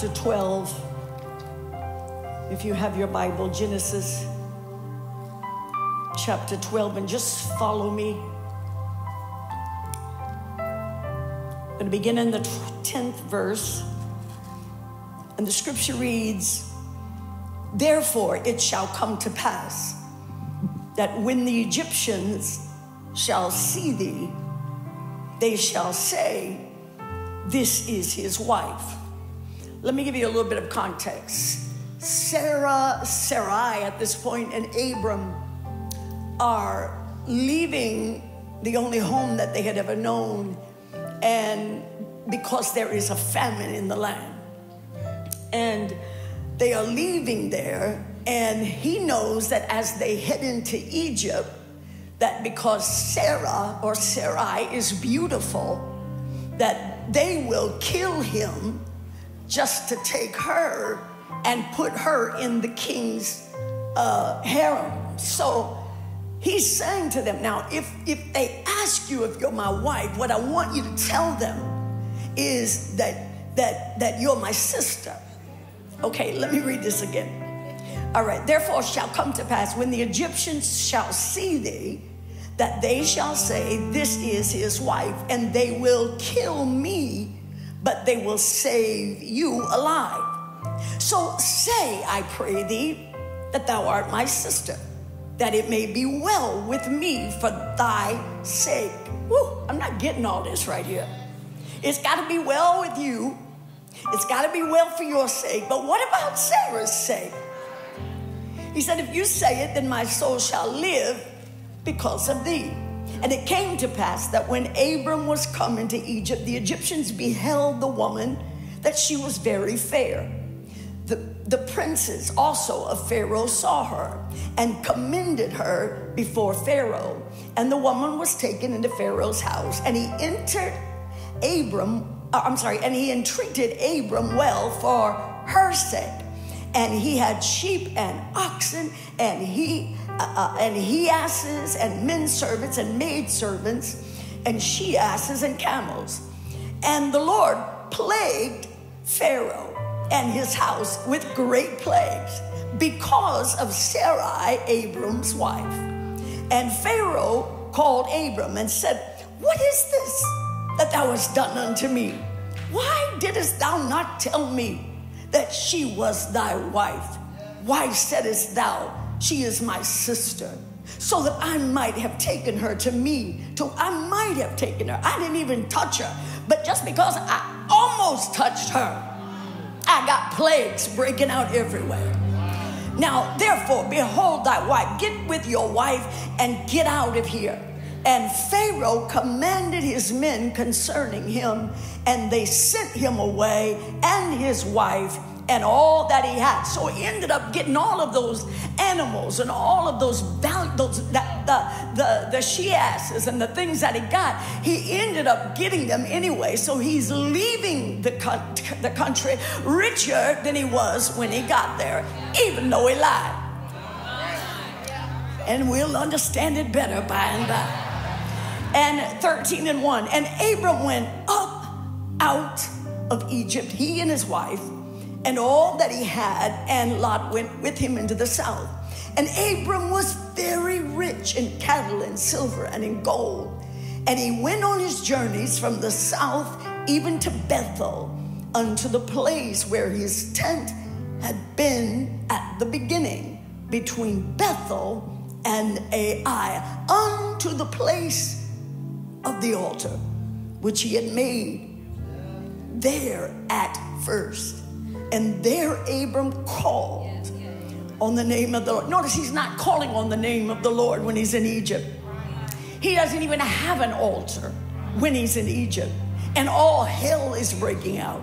Chapter 12. If you have your Bible, Genesis chapter 12, and just follow me. I'm going to begin in the 10th verse. And the scripture reads, Therefore it shall come to pass that when the Egyptians shall see thee, they shall say, This is his wife. Let me give you a little bit of context. Sarah, Sarai at this point, and Abram are leaving the only home that they had ever known, and because there is a famine in the land. And they are leaving there, and he knows that as they head into Egypt, that because Sarah or Sarai is beautiful, that they will kill him just to take her and put her in the king's uh, harem. So he's saying to them, now, if, if they ask you if you're my wife, what I want you to tell them is that, that, that you're my sister. Okay, let me read this again. All right, therefore shall come to pass when the Egyptians shall see thee, that they shall say, This is his wife, and they will kill me, but they will save you alive. So say, I pray thee, that thou art my sister, that it may be well with me for thy sake. I'm not getting all this right here. It's got to be well with you. It's got to be well for your sake. But what about Sarah's sake? He said, If you say it, then my soul shall live because of thee. And it came to pass that when Abram was come into Egypt, the Egyptians beheld the woman that she was very fair. The, the princes also of Pharaoh saw her and commended her before Pharaoh. And the woman was taken into Pharaoh's house, and he entered Abram, uh, I'm sorry, and he entreated Abram well for her sake. And he had sheep and oxen, and he uh, uh, and he asses and men servants and maid servants and she asses and camels. And the Lord plagued Pharaoh and his house with great plagues because of Sarai, Abram's wife. And Pharaoh called Abram and said, What is this that thou hast done unto me? Why didst thou not tell me that she was thy wife? Why saidst thou, she is my sister. So that I might have taken her to me, to I might have taken her. I didn't even touch her, but just because I almost touched her, I got plagues breaking out everywhere. Now, therefore, behold thy wife, get with your wife and get out of here. And Pharaoh commanded his men concerning him, and they sent him away and his wife and all that he had. So he ended up getting all of those animals and all of those value, those the, the the the she asses and the things that he got. He ended up getting them anyway. So he's leaving the the country richer than he was when he got there, even though he lied. And we'll understand it better by and by. And 13 and 1. And Abram went up out of Egypt, he and his wife and all that he had, and Lot went with him into the south. And Abram was very rich in cattle and silver and in gold. And he went on his journeys from the south even to Bethel, unto the place where his tent had been at the beginning, between Bethel and Ai, unto the place of the altar which he had made there at first. And there Abram called on the name of the Lord. Notice he's not calling on the name of the Lord when he's in Egypt. He doesn't even have an altar when he's in Egypt. And all hell is breaking out.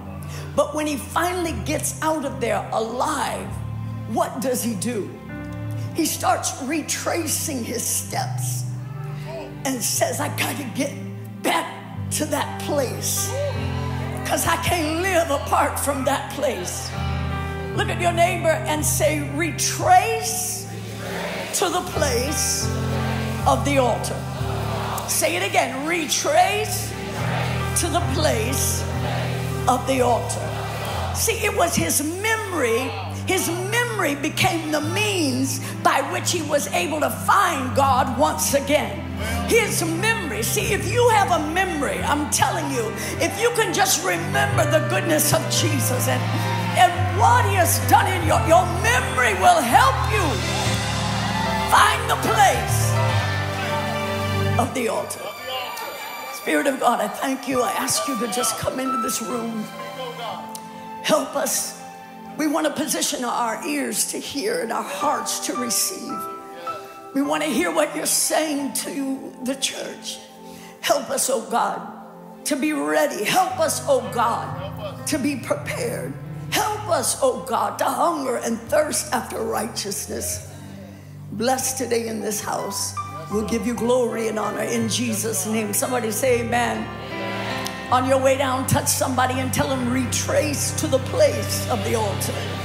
But when he finally gets out of there alive, what does he do? He starts retracing his steps and says, I got to get back to that place because I can't live apart from that place. Look at your neighbor and say, retrace to the place of the altar. Say it again, retrace to the place of the altar. See, it was his memory. His memory became the means by which he was able to find God once again. His memory. See, if you have a memory, I'm telling you, if you can just remember the goodness of Jesus and, and what he has done in your, your memory will help you find the place of the altar. Spirit of God, I thank you. I ask you to just come into this room. Help us. We want to position our ears to hear and our hearts to receive. We want to hear what you're saying to the church. Help us, oh God, to be ready. Help us, oh God, to be prepared. Help us, oh God, to hunger and thirst after righteousness. Bless today in this house. We'll give you glory and honor in Jesus' name. Somebody say amen. On your way down, touch somebody and tell them retrace to the place of the altar.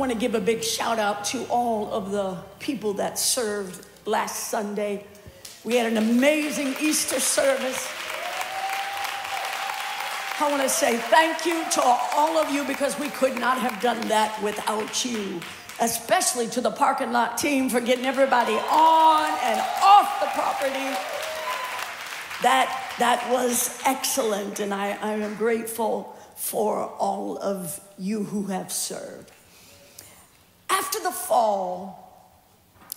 Want to give a big shout out to all of the people that served last Sunday. We had an amazing Easter service. I want to say thank you to all of you because we could not have done that without you, especially to the parking lot team for getting everybody on and off the property. That, that was excellent, and I, I am grateful for all of you who have served. After the fall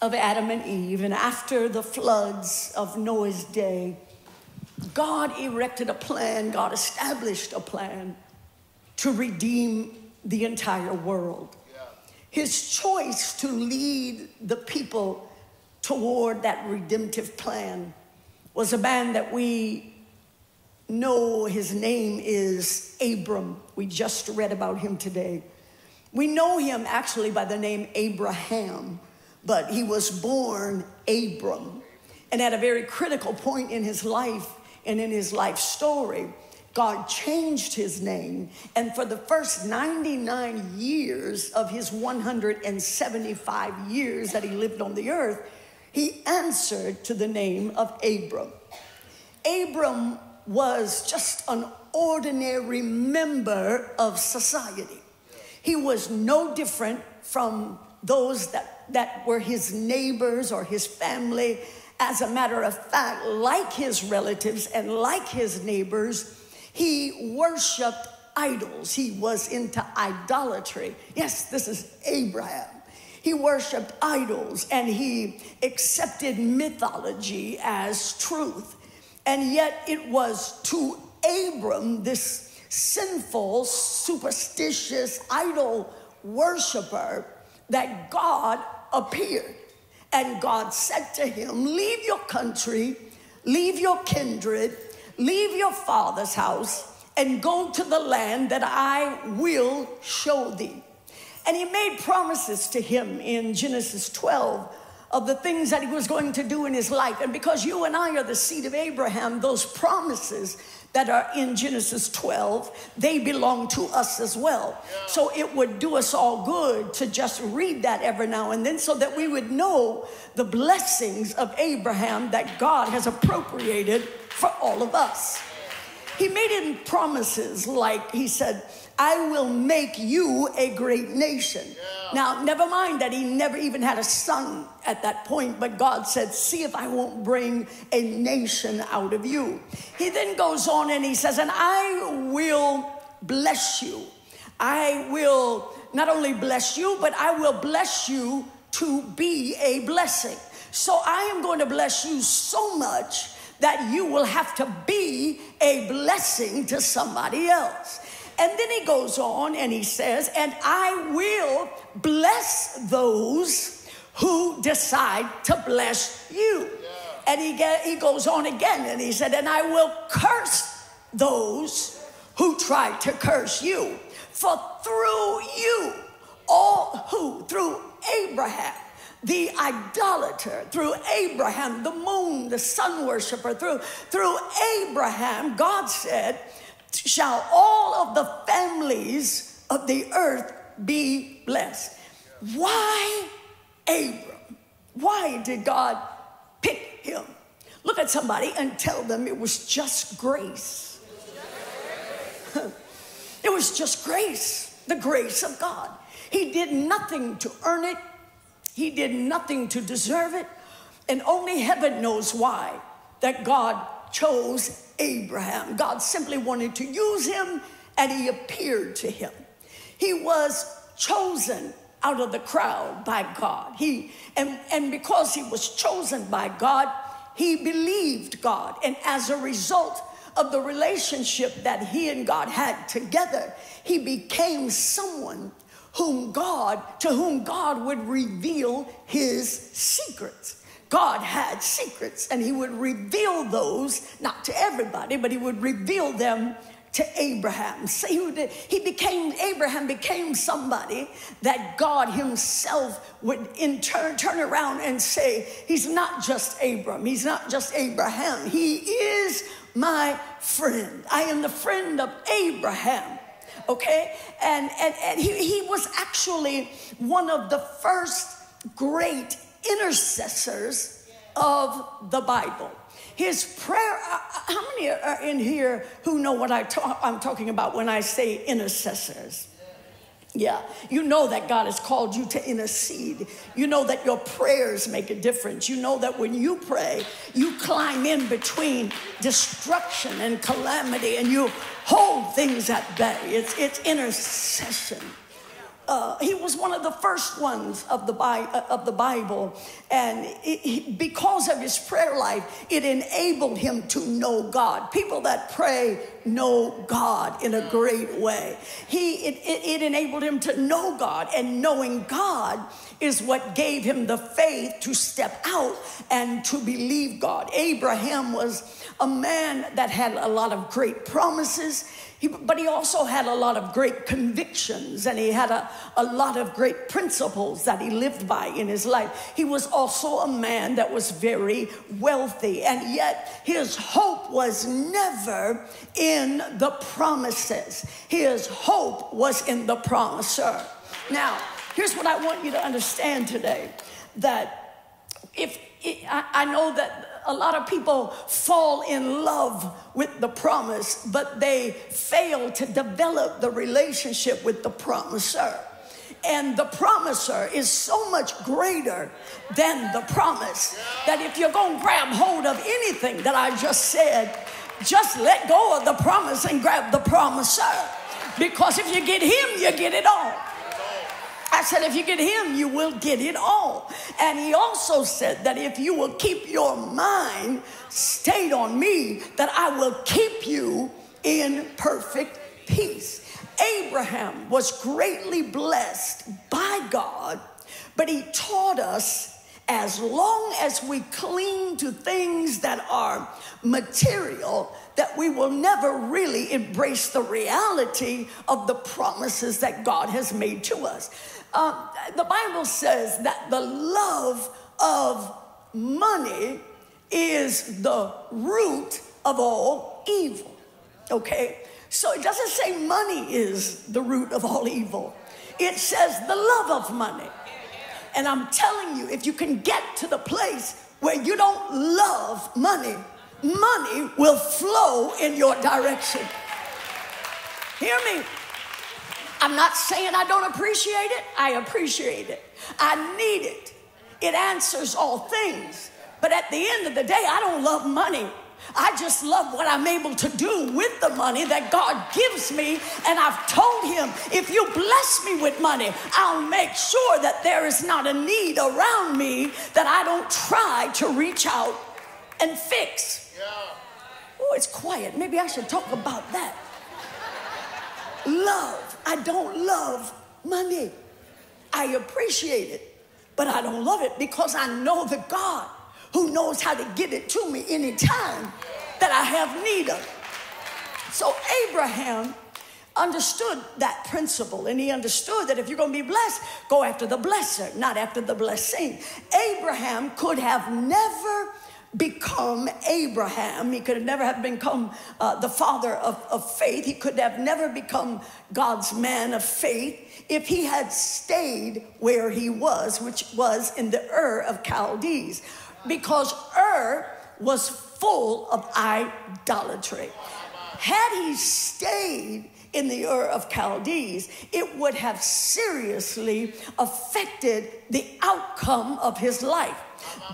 of Adam and Eve, and after the floods of Noah's day, God erected a plan, God established a plan to redeem the entire world. His choice to lead the people toward that redemptive plan was a man that we know his name is Abram. We just read about him today. We know him actually by the name Abraham, but he was born Abram. And at a very critical point in his life, and in his life story, God changed his name. And for the first 99 years of his 175 years that he lived on the earth, he answered to the name of Abram. Abram was just an ordinary member of society. He was no different from those that, that were his neighbors or his family as a matter of fact, like his relatives and like his neighbors, he worshiped idols. He was into idolatry. Yes, this is Abraham. He worshiped idols and he accepted mythology as truth. And yet it was to Abram, this sinful, superstitious idol worshiper, that God appeared. And God said to him, Leave your country, leave your kindred, leave your father's house, and go to the land that I will show thee. And he made promises to him in Genesis 12 of the things that he was going to do in his life. And because you and I are the seed of Abraham, those promises that are in Genesis 12, they belong to us as well. Yeah. So it would do us all good to just read that every now and then so that we would know the blessings of Abraham that God has appropriated for all of us. He made him promises like he said, I will make you a great nation. Yeah. Now, never mind that he never even had a son at that point, but God said, See if I won't bring a nation out of you. He then goes on and he says, And I will bless you. I will not only bless you, but I will bless you to be a blessing. So I am going to bless you so much that you will have to be a blessing to somebody else. And then he goes on and he says, And I will bless those who decide to bless you. Yeah. And he, get, he goes on again and he said, And I will curse those who try to curse you. For through you, all who, through Abraham, the idolater, through Abraham, the moon, the sun worshiper, through, through Abraham, God said, shall all of the families of the earth be blessed. Why Abram? Why did God pick him? Look at somebody and tell them it was just grace. it was just grace, the grace of God. He did nothing to earn it, he did nothing to deserve it, and only heaven knows why that God chose Abraham. God simply wanted to use him, and he appeared to him. He was chosen out of the crowd by God. He and, and because he was chosen by God, he believed God. And as a result of the relationship that he and God had together, he became someone whom God, to whom God would reveal his secrets. God had secrets and he would reveal those, not to everybody, but he would reveal them to Abraham. So he, he became, Abraham became somebody that God himself would in turn turn around and say, he's not just Abram, he's not just Abraham, he is my friend. I am the friend of Abraham. Okay? And, and, and he, he was actually one of the first great intercessors of the Bible. His prayer, uh, uh, how many are in here who know what I talk, I'm talking about when I say intercessors? Yeah, you know that God has called you to intercede. You know that your prayers make a difference. You know that when you pray, you climb in between destruction and calamity and you hold things at bay. It's, it's intercession uh, he was one of the first ones of the, Bi- uh, of the Bible. And it, because of his prayer life, it enabled him to know God. People that pray know God in a great way. He, it, it, it enabled him to know God, and knowing God is what gave him the faith to step out and to believe God. Abraham was a man that had a lot of great promises. He, but he also had a lot of great convictions and he had a, a lot of great principles that he lived by in his life. He was also a man that was very wealthy, and yet his hope was never in the promises, his hope was in the promiser. Now, here's what I want you to understand today that if I know that a lot of people fall in love with the promise, but they fail to develop the relationship with the promiser. And the promiser is so much greater than the promise that if you're going to grab hold of anything that I just said, just let go of the promise and grab the promiser. Because if you get him, you get it all. I said, if you get him, you will get it all. And he also said that if you will keep your mind stayed on me, that I will keep you in perfect peace. Abraham was greatly blessed by God, but he taught us as long as we cling to things that are material, that we will never really embrace the reality of the promises that God has made to us. Uh, the Bible says that the love of money is the root of all evil. Okay? So it doesn't say money is the root of all evil, it says the love of money. And I'm telling you, if you can get to the place where you don't love money, money will flow in your direction. Hear me? I'm not saying I don't appreciate it, I appreciate it. I need it. It answers all things. But at the end of the day, I don't love money. I just love what I'm able to do with the money that God gives me. And I've told him, if you bless me with money, I'll make sure that there is not a need around me that I don't try to reach out and fix. Yeah. Oh, it's quiet. Maybe I should talk about that. Love. I don't love money. I appreciate it, but I don't love it because I know the God who knows how to give it to me anytime that I have need of. So Abraham understood that principle and he understood that if you're going to be blessed, go after the blesser, not after the blessing. Abraham could have never become Abraham. He could have never have become uh, the father of, of faith. He could have never become God's man of faith if he had stayed where he was, which was in the Ur of Chaldees, because Ur was full of idolatry. Had he stayed in the Ur of Chaldees, it would have seriously affected the outcome of his life.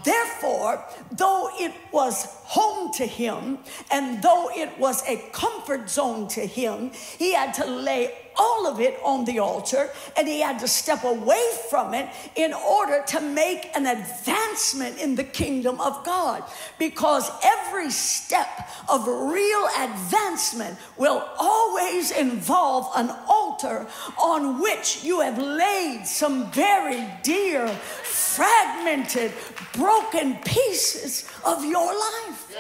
Therefore, though it was home to him and though it was a comfort zone to him, he had to lay all of it on the altar and he had to step away from it in order to make an advancement in the kingdom of God. Because every step of real advancement will always involve an altar on which you have laid some very dear, fragmented, broken pieces of your life.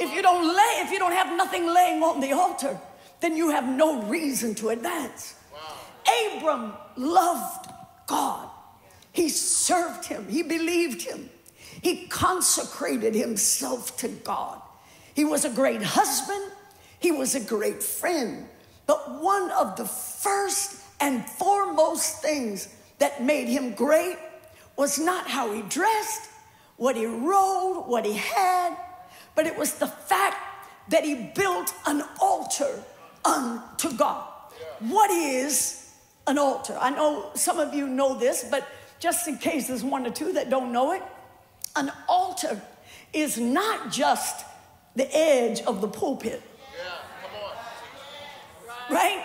If you don't lay, if you don't have nothing laying on the altar, then you have no reason to advance. Wow. Abram loved God. He served him. He believed him. He consecrated himself to God. He was a great husband. He was a great friend. But one of the first and foremost things that made him great was not how he dressed, what he rode, what he had, but it was the fact that he built an altar unto God. What is an altar? I know some of you know this, but just in case there's one or two that don't know it, an altar is not just the edge of the pulpit. Right?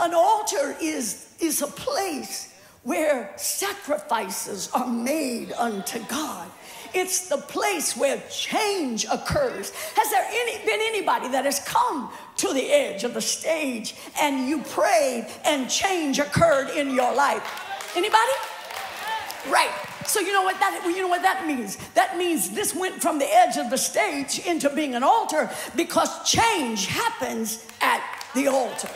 An altar is, is a place where sacrifices are made unto God. It's the place where change occurs. Has there any, been anybody that has come to the edge of the stage and you prayed and change occurred in your life? Anybody? Right. So you know what that you know what that means? That means this went from the edge of the stage into being an altar because change happens at the altar.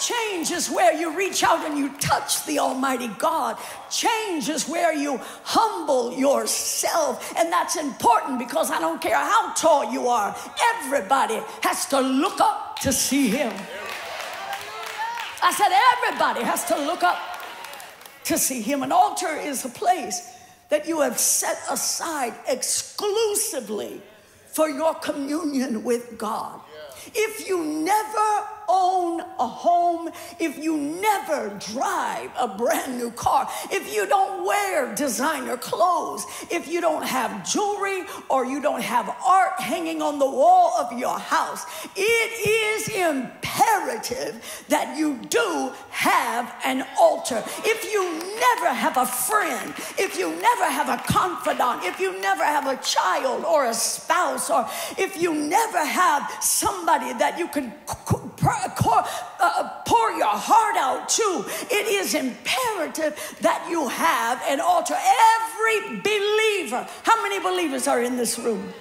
Change is where you reach out and you touch the Almighty God. Change is where you humble yourself. And that's important because I don't care how tall you are, everybody has to look up to see Him. I said, everybody has to look up to see Him. An altar is a place that you have set aside exclusively for your communion with God. If you never own a home, if you never drive a brand new car, if you don't wear designer clothes, if you don't have jewelry or you don't have art hanging on the wall of your house, it is imperative that you do have an altar. If you never have a friend, if you never have a confidant, if you never have a child or a spouse, or if you never have somebody that you can pour, uh, pour your heart out to. It is imperative that you have an altar. Every believer, how many believers are in this room?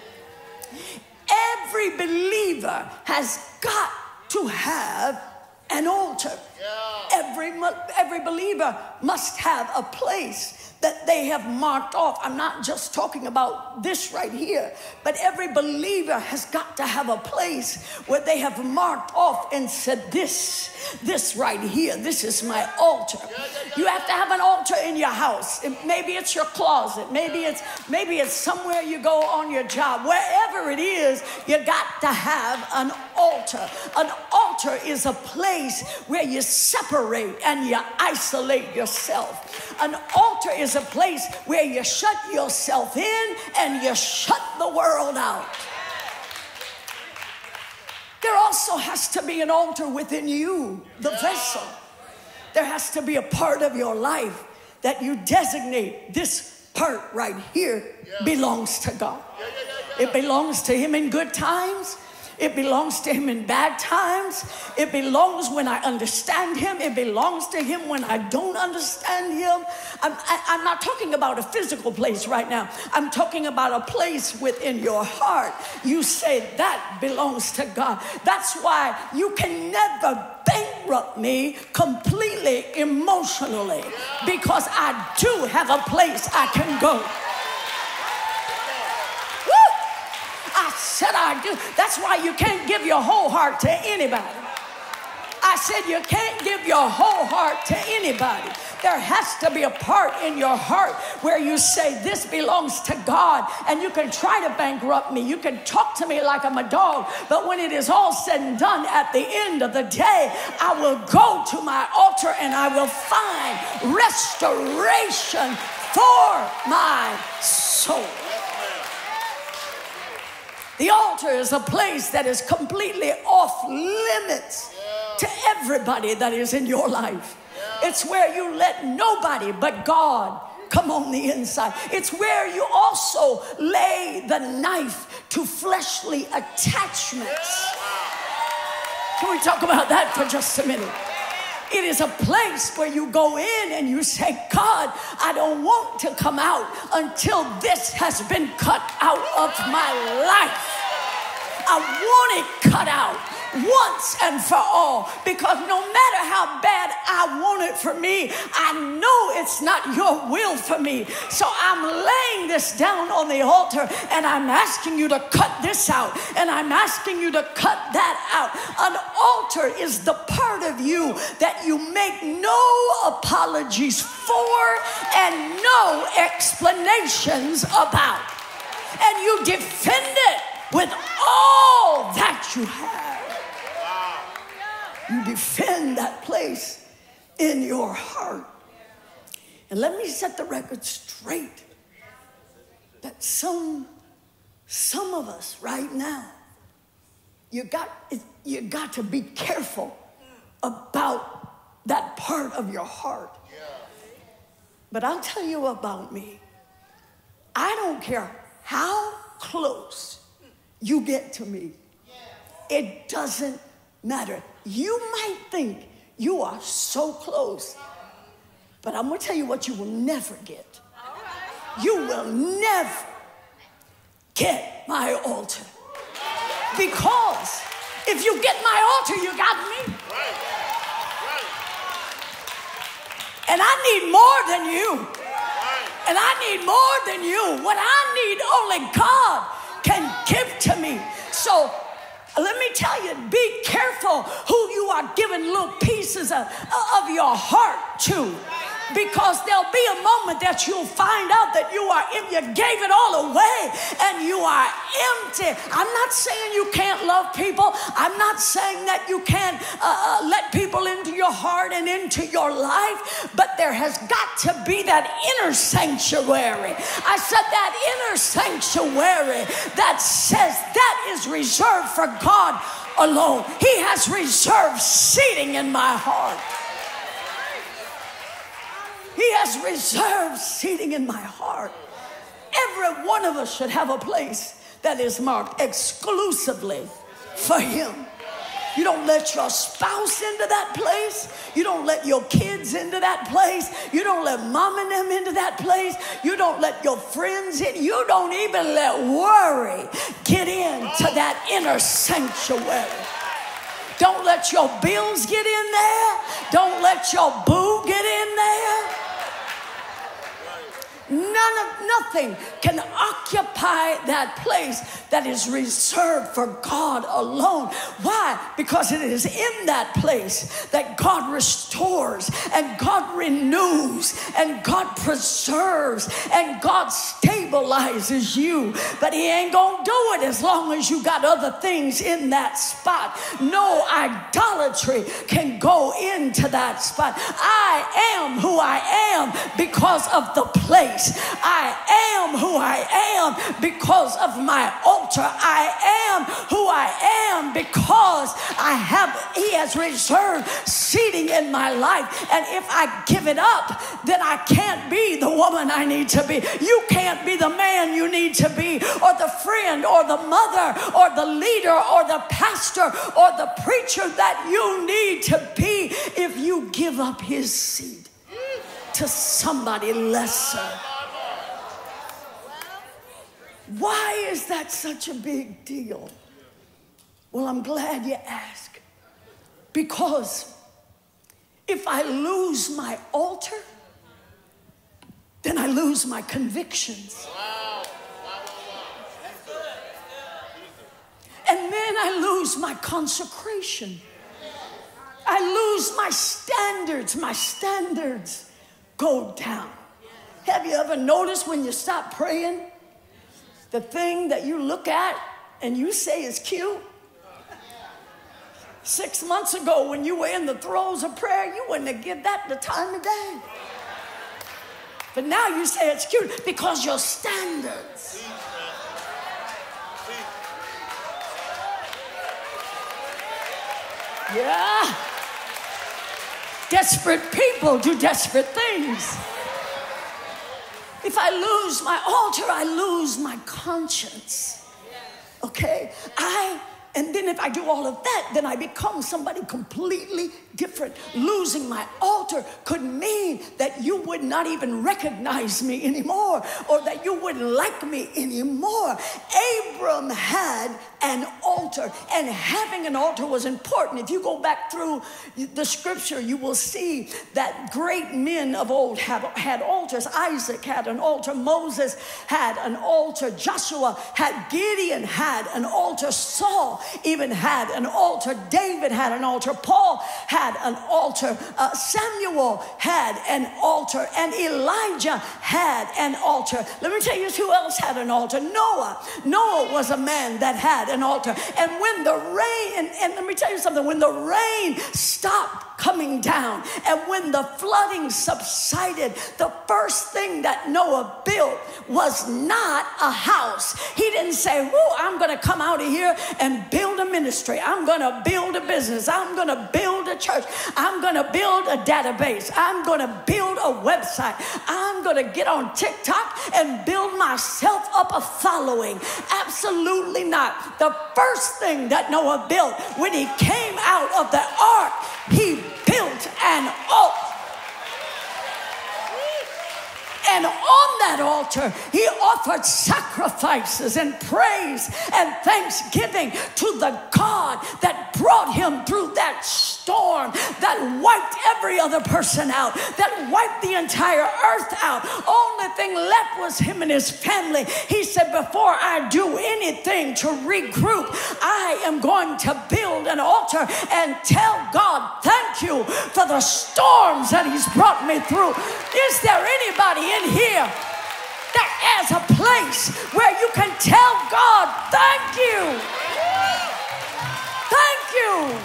Every believer has got to have an altar. Yeah. Every, every believer must have a place that they have marked off. I'm not just talking about this right here, but every believer has got to have a place where they have marked off and said, This, this right here, this is my altar. You have to have an altar in your house. Maybe it's your closet, maybe it's maybe it's somewhere you go on your job. Wherever it is, you got to have an altar. An altar is a place where you separate and you isolate yourself. An altar is a place where you shut yourself in and you shut the world out. There also has to be an altar within you, the vessel. There has to be a part of your life that you designate this part right here belongs to God. It belongs to Him in good times it belongs to Him in bad times. It belongs when I understand Him. It belongs to Him when I don't understand Him. I'm, I, I'm not talking about a physical place right now. I'm talking about a place within your heart. You say that belongs to God. That's why you can never bankrupt me completely emotionally because I do have a place I can go. Like do. That's why you can't give your whole heart to anybody. I said you can't give your whole heart to anybody. There has to be a part in your heart where you say, This belongs to God. And you can try to bankrupt me. You can talk to me like I'm a dog. But when it is all said and done at the end of the day, I will go to my altar and I will find restoration for my soul. The altar is a place that is completely off limits to everybody that is in your life. It's where you let nobody but God come on the inside. It's where you also lay the knife to fleshly attachments. Can we talk about that for just a minute? It is a place where you go in and you say, God, I don't want to come out until this has been cut out of my life. I want it cut out once and for all because no matter how bad I want it for me, I know it's not your will for me. So I'm laying this down on the altar and I'm asking you to cut this out and I'm asking you to cut that out. An altar is the part of you that you make no apologies for and no explanations about. And you defend it with all that you have. You defend that place in your heart. And let me set the record straight that some some of us right now you got you got to be careful about that part of your heart. But I'll tell you about me. I don't care how close you get to me. It doesn't matter. You might think you are so close, but I'm going to tell you what you will never get. You will never get my altar. Because if you get my altar, you got me. And I need more than you. And I need more than you. What I need, only God can give to me. So let me tell you, be careful who you are giving little pieces of, of your heart to because there'll be a moment that you'll find out that you are you gave it all away and you are empty. I'm not saying you can't love people. I'm not saying that you can't uh, uh, let people into your heart and into your life but there has got to be that inner sanctuary. I said that inner sanctuary that says that is reserved for god alone. He has reserved seating in my heart he has reserved seating in my heart. Every one of us should have a place that is marked exclusively for Him. You don't let your spouse into that place. You don't let your kids into that place. You don't let mom and them into that place. You don't let your friends in. You don't even let worry get into that inner sanctuary. Don't let your bills get in there. Don't let your boo get in there. None of nothing can occupy that place that is reserved for God alone. Why? Because it is in that place that God restores and God renews and God preserves and God stabilizes you. But He ain't gonna do it as long as you got other things in that spot. No idolatry can go into that spot. I am who I am because of the place I am who I am because of my altar. I am who I am because I have, He has reserved seating in my life. And if I give it up, then I can't be the woman I need to be. You can't be the man you need to be, or the friend, or the mother, or the leader, or the pastor, or the preacher that you need to be if you give up His seat to somebody lesser. Why is that such a big deal? Well, I'm glad you asked. Because if I lose my altar, then I lose my convictions. And then I lose my consecration. I lose my standards. My standards go down. Have you ever noticed when you stop praying, the thing that you look at and you say is cute? Six months ago, when you were in the throes of prayer, you wouldn't have given that the time of day. But now you say it's cute because your standards. Yeah. Desperate people do desperate things. If I lose my altar, I lose my conscience. Okay? I and then if I do all of that, then I become somebody completely different. Losing my altar could mean that you would not even recognize me anymore or that you wouldn't like me anymore. Abram had an altar, and having an altar was important. If you go back through the scripture, you will see that great men of old have, had altars. Isaac had an altar, Moses had an altar, Joshua had, Gideon had an altar, Saul even had an altar, David had an altar, Paul had an altar, uh, Samuel had an altar, and Elijah had an altar. Let me tell you who else had an altar Noah. Noah was a man that had an altar. And when the rain, and, and let me tell you something, when the rain stopped, coming down. And when the flooding subsided, the first thing that Noah built was not a house. He didn't say, Whoa, I'm going to come out of here and build a ministry. I'm going to build a business. I'm going to build a church. I'm going to build a database. I'm going to build a website. I'm going to get on TikTok and build myself up a following. Absolutely not. The first thing that Noah built when he came out of the ark, he built an altar. And on that altar, he offered sacrifices and praise and thanksgiving to the God that brought him through that storm that wiped every other person out, that wiped the entire earth out. Only thing left was him and his family. He said, Before I do anything to regroup, I am going to build an altar and tell God, Thank you for the storms that he's brought me through. Is there anybody in here that has a place where you can tell God, thank you. Thank you.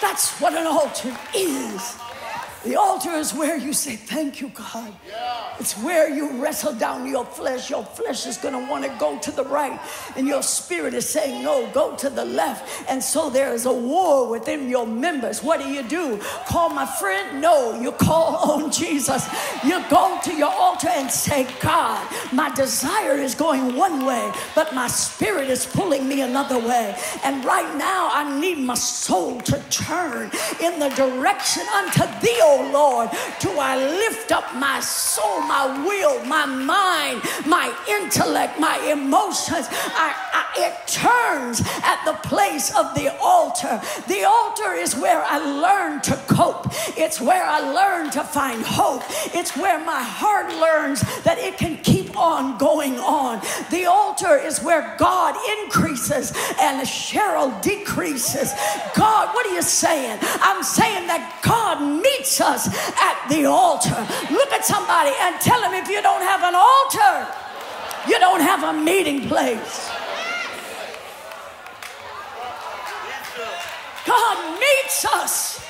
That's what an altar is. The altar is where you say, Thank you, God. It's where you wrestle down your flesh. Your flesh is going to want to go to the right, and your spirit is saying, No, go to the left. And so there is a war within your members. What do you do? Call my friend? No, you call on Jesus. You go to your altar and say, God, my desire is going one way, but my spirit is pulling me another way. And right now, I need my soul to turn in the direction unto thee, oh Lord. Do I lift up my soul, my will, my mind, my intellect, my emotions? I, I, it turns at place of the altar. The altar is where I learn to cope, it's where I learn to find hope, it's where my heart learns that it can keep on going on. The altar is where God increases and Sheryl decreases. God, what are you saying? I'm saying that God meets us at the altar. Look at somebody and tell them if you don't have an altar, you don't have a meeting place. God meets us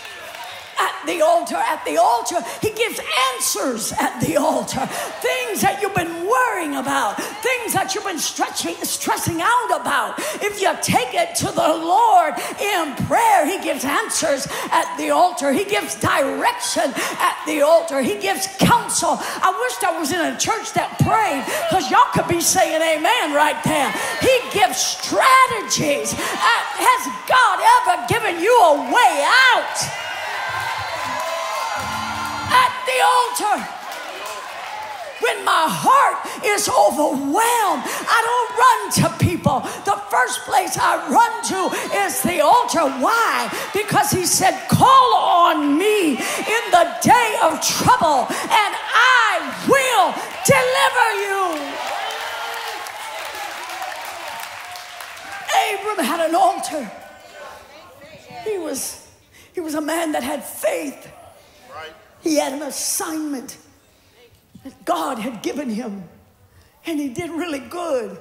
at the altar. At the altar, He gives answers at the altar. Things that you've been worrying about, things that you've been stretching, stressing out about. If you take it to the Lord in prayer, He gives answers at the altar. He gives direction at the altar. He gives counsel. I wish I was in a church that prayed because y'all could be saying amen right there. He gives strategies. Uh, has God ever given you a way out? The altar. When my heart is overwhelmed, I don't run to people. The first place I run to is the altar. Why? Because he said, Call on me in the day of trouble, and I will deliver you. Abram had an altar. He was, he was a man that had faith. He had an assignment that God had given him. And he did really good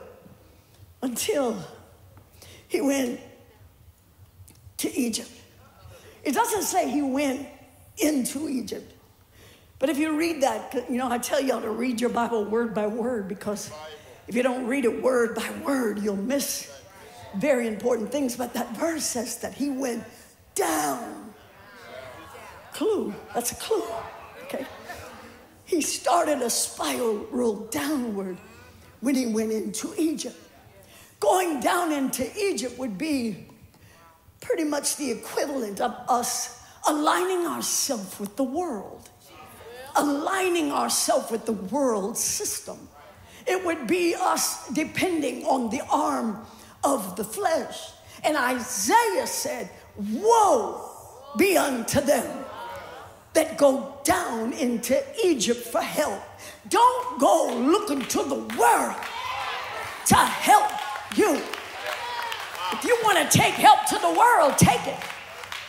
until he went to Egypt. It doesn't say he went into Egypt. But if you read that, you know, I tell y'all to read your Bible word by word because if you don't read it word by word, you'll miss very important things. But that verse says that he went down. Clue, that's a clue, okay? He started a spiral downward when he went into Egypt. Going down into Egypt would be pretty much the equivalent of us aligning ourselves with the world, aligning ourselves with the world system. It would be us depending on the arm of the flesh. And Isaiah said, Woe be unto them that go down into Egypt for help. Don't go looking to the world to help you. If you want to take help to the world, take it.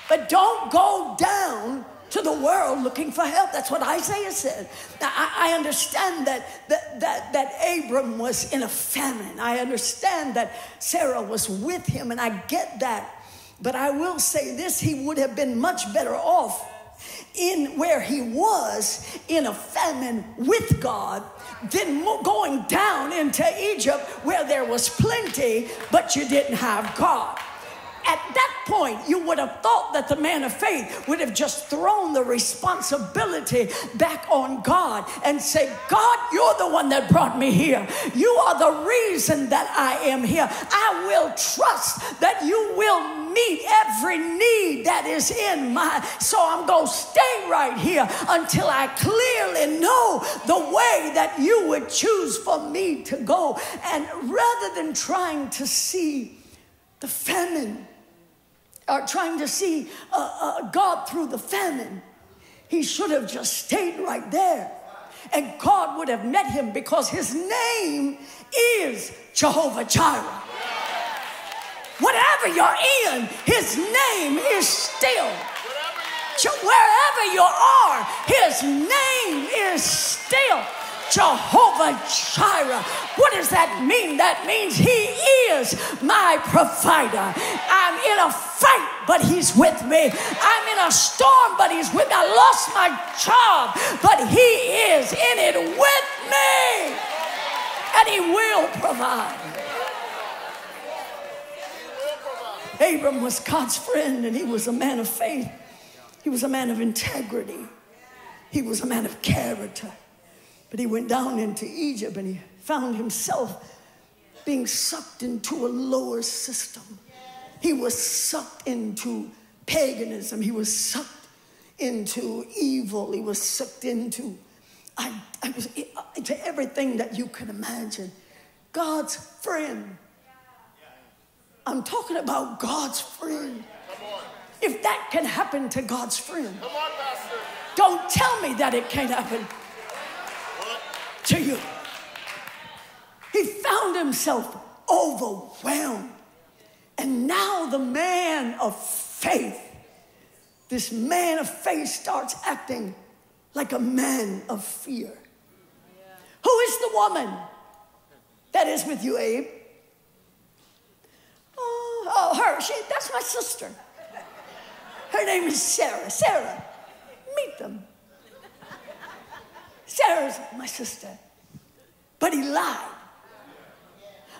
But don't go down to the world looking for help. That's what Isaiah said. Now, I, I, understand that, that, that, that Abram was in a famine. I understand that Sarah was with him, and I get that. But I will say this he would have been much better off in where he was in a famine with God than going down into Egypt where there was plenty, but you didn't have God at that point, you would have thought that the man of faith would have just thrown the responsibility back on God and say, God, you're the one that brought me here. You are the reason that I am here. I will trust that you will meet every need that is in my. So I'm going to stay right here until I clearly know the way that you would choose for me to go. And rather than trying to see the famine are trying to see uh, uh, God through the famine. He should have just stayed right there. And God would have met him because his name is Jehovah Jireh. Whatever you're in, his name is still. Wherever you are, his name is still Jehovah Jireh. What does that mean? That means He is my provider. I'm in a fight, but He's with me. I'm in a storm, but He's with me. I lost my job, but He is in it with me. And He will provide. Abram was God's friend, and he was a man of faith. He was a man of integrity. He was a man of character. But he went down into Egypt and he found himself being sucked into a lower system. He was sucked into paganism. He was sucked into evil. He was sucked into I, I was to everything that you can imagine. God's friend. I'm talking about God's friend. If that can happen to God's friend, don't tell me that it can't happen to you. He found himself overwhelmed. And now the man of faith, this man of faith starts acting like a man of fear. Who is the woman that is with you, Abe? Oh, oh her. She, that's my sister. Her name is Sarah. Sarah, meet them. Sarah's my sister. But he lied.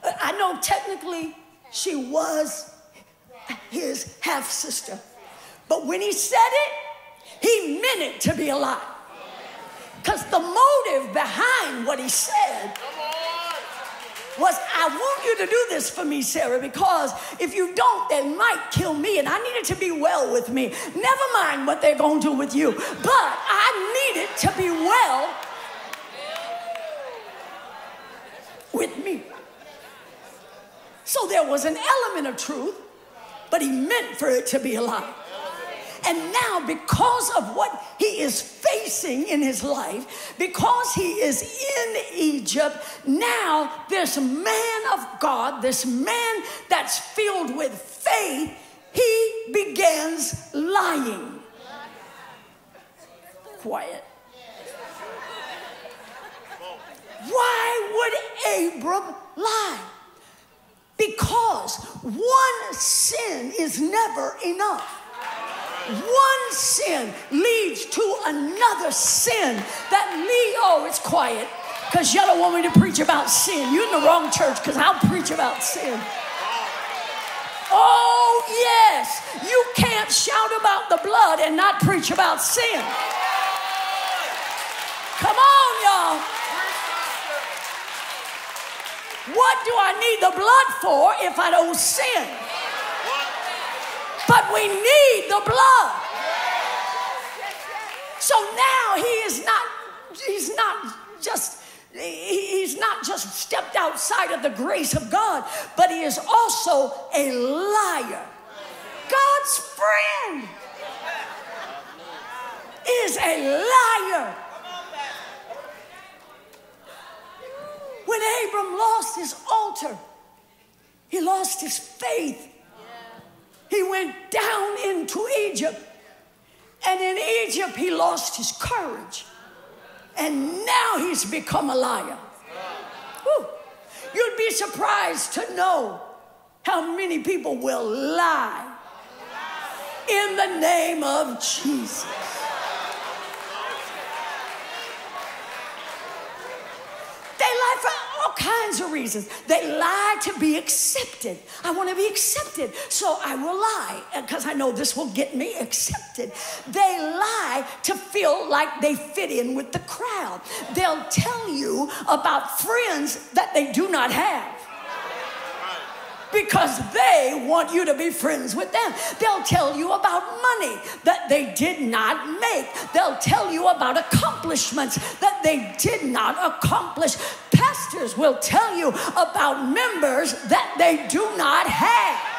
Uh, I know technically she was his half sister. But when he said it, he meant it to be a lie. Because the motive behind what he said was I want you to do this for me, Sarah, because if you don't, they might kill me, and I need it to be well with me. Never mind what they're going to do with you, but I need it to be well with me. So there was an element of truth, but he meant for it to be a lie. And now, because of what he is facing in his life, because he is in Egypt, now this man of God, this man that's filled with faith, he begins lying. Quiet. Why would Abram lie? Because one sin is never enough. One sin leads to another sin that lead. Oh, it's quiet because y'all don't want me to preach about sin. You're in the wrong church because I'll preach about sin. Oh, yes. You can't shout about the blood and not preach about sin. Come on, y'all. What do I need the blood for if I don't sin? We need the blood. So now he is not, he's not just he's not just stepped outside of the grace of God, but he is also a liar. God's friend is a liar. When Abram lost his altar, he lost his faith. He went down into Egypt. And in Egypt, he lost his courage. And now he's become a liar. Whew. You'd be surprised to know how many people will lie in the name of Jesus. They lie for all kinds of reasons. They lie to be accepted. I want to be accepted, so I will lie because I know this will get me accepted. They lie to feel like they fit in with the crowd. They'll tell you about friends that they do not have because they want you to be friends with them. They'll tell you about money that they did not make. They'll tell you about accomplishments that they did not accomplish. Pastors will tell you about members that they do not have.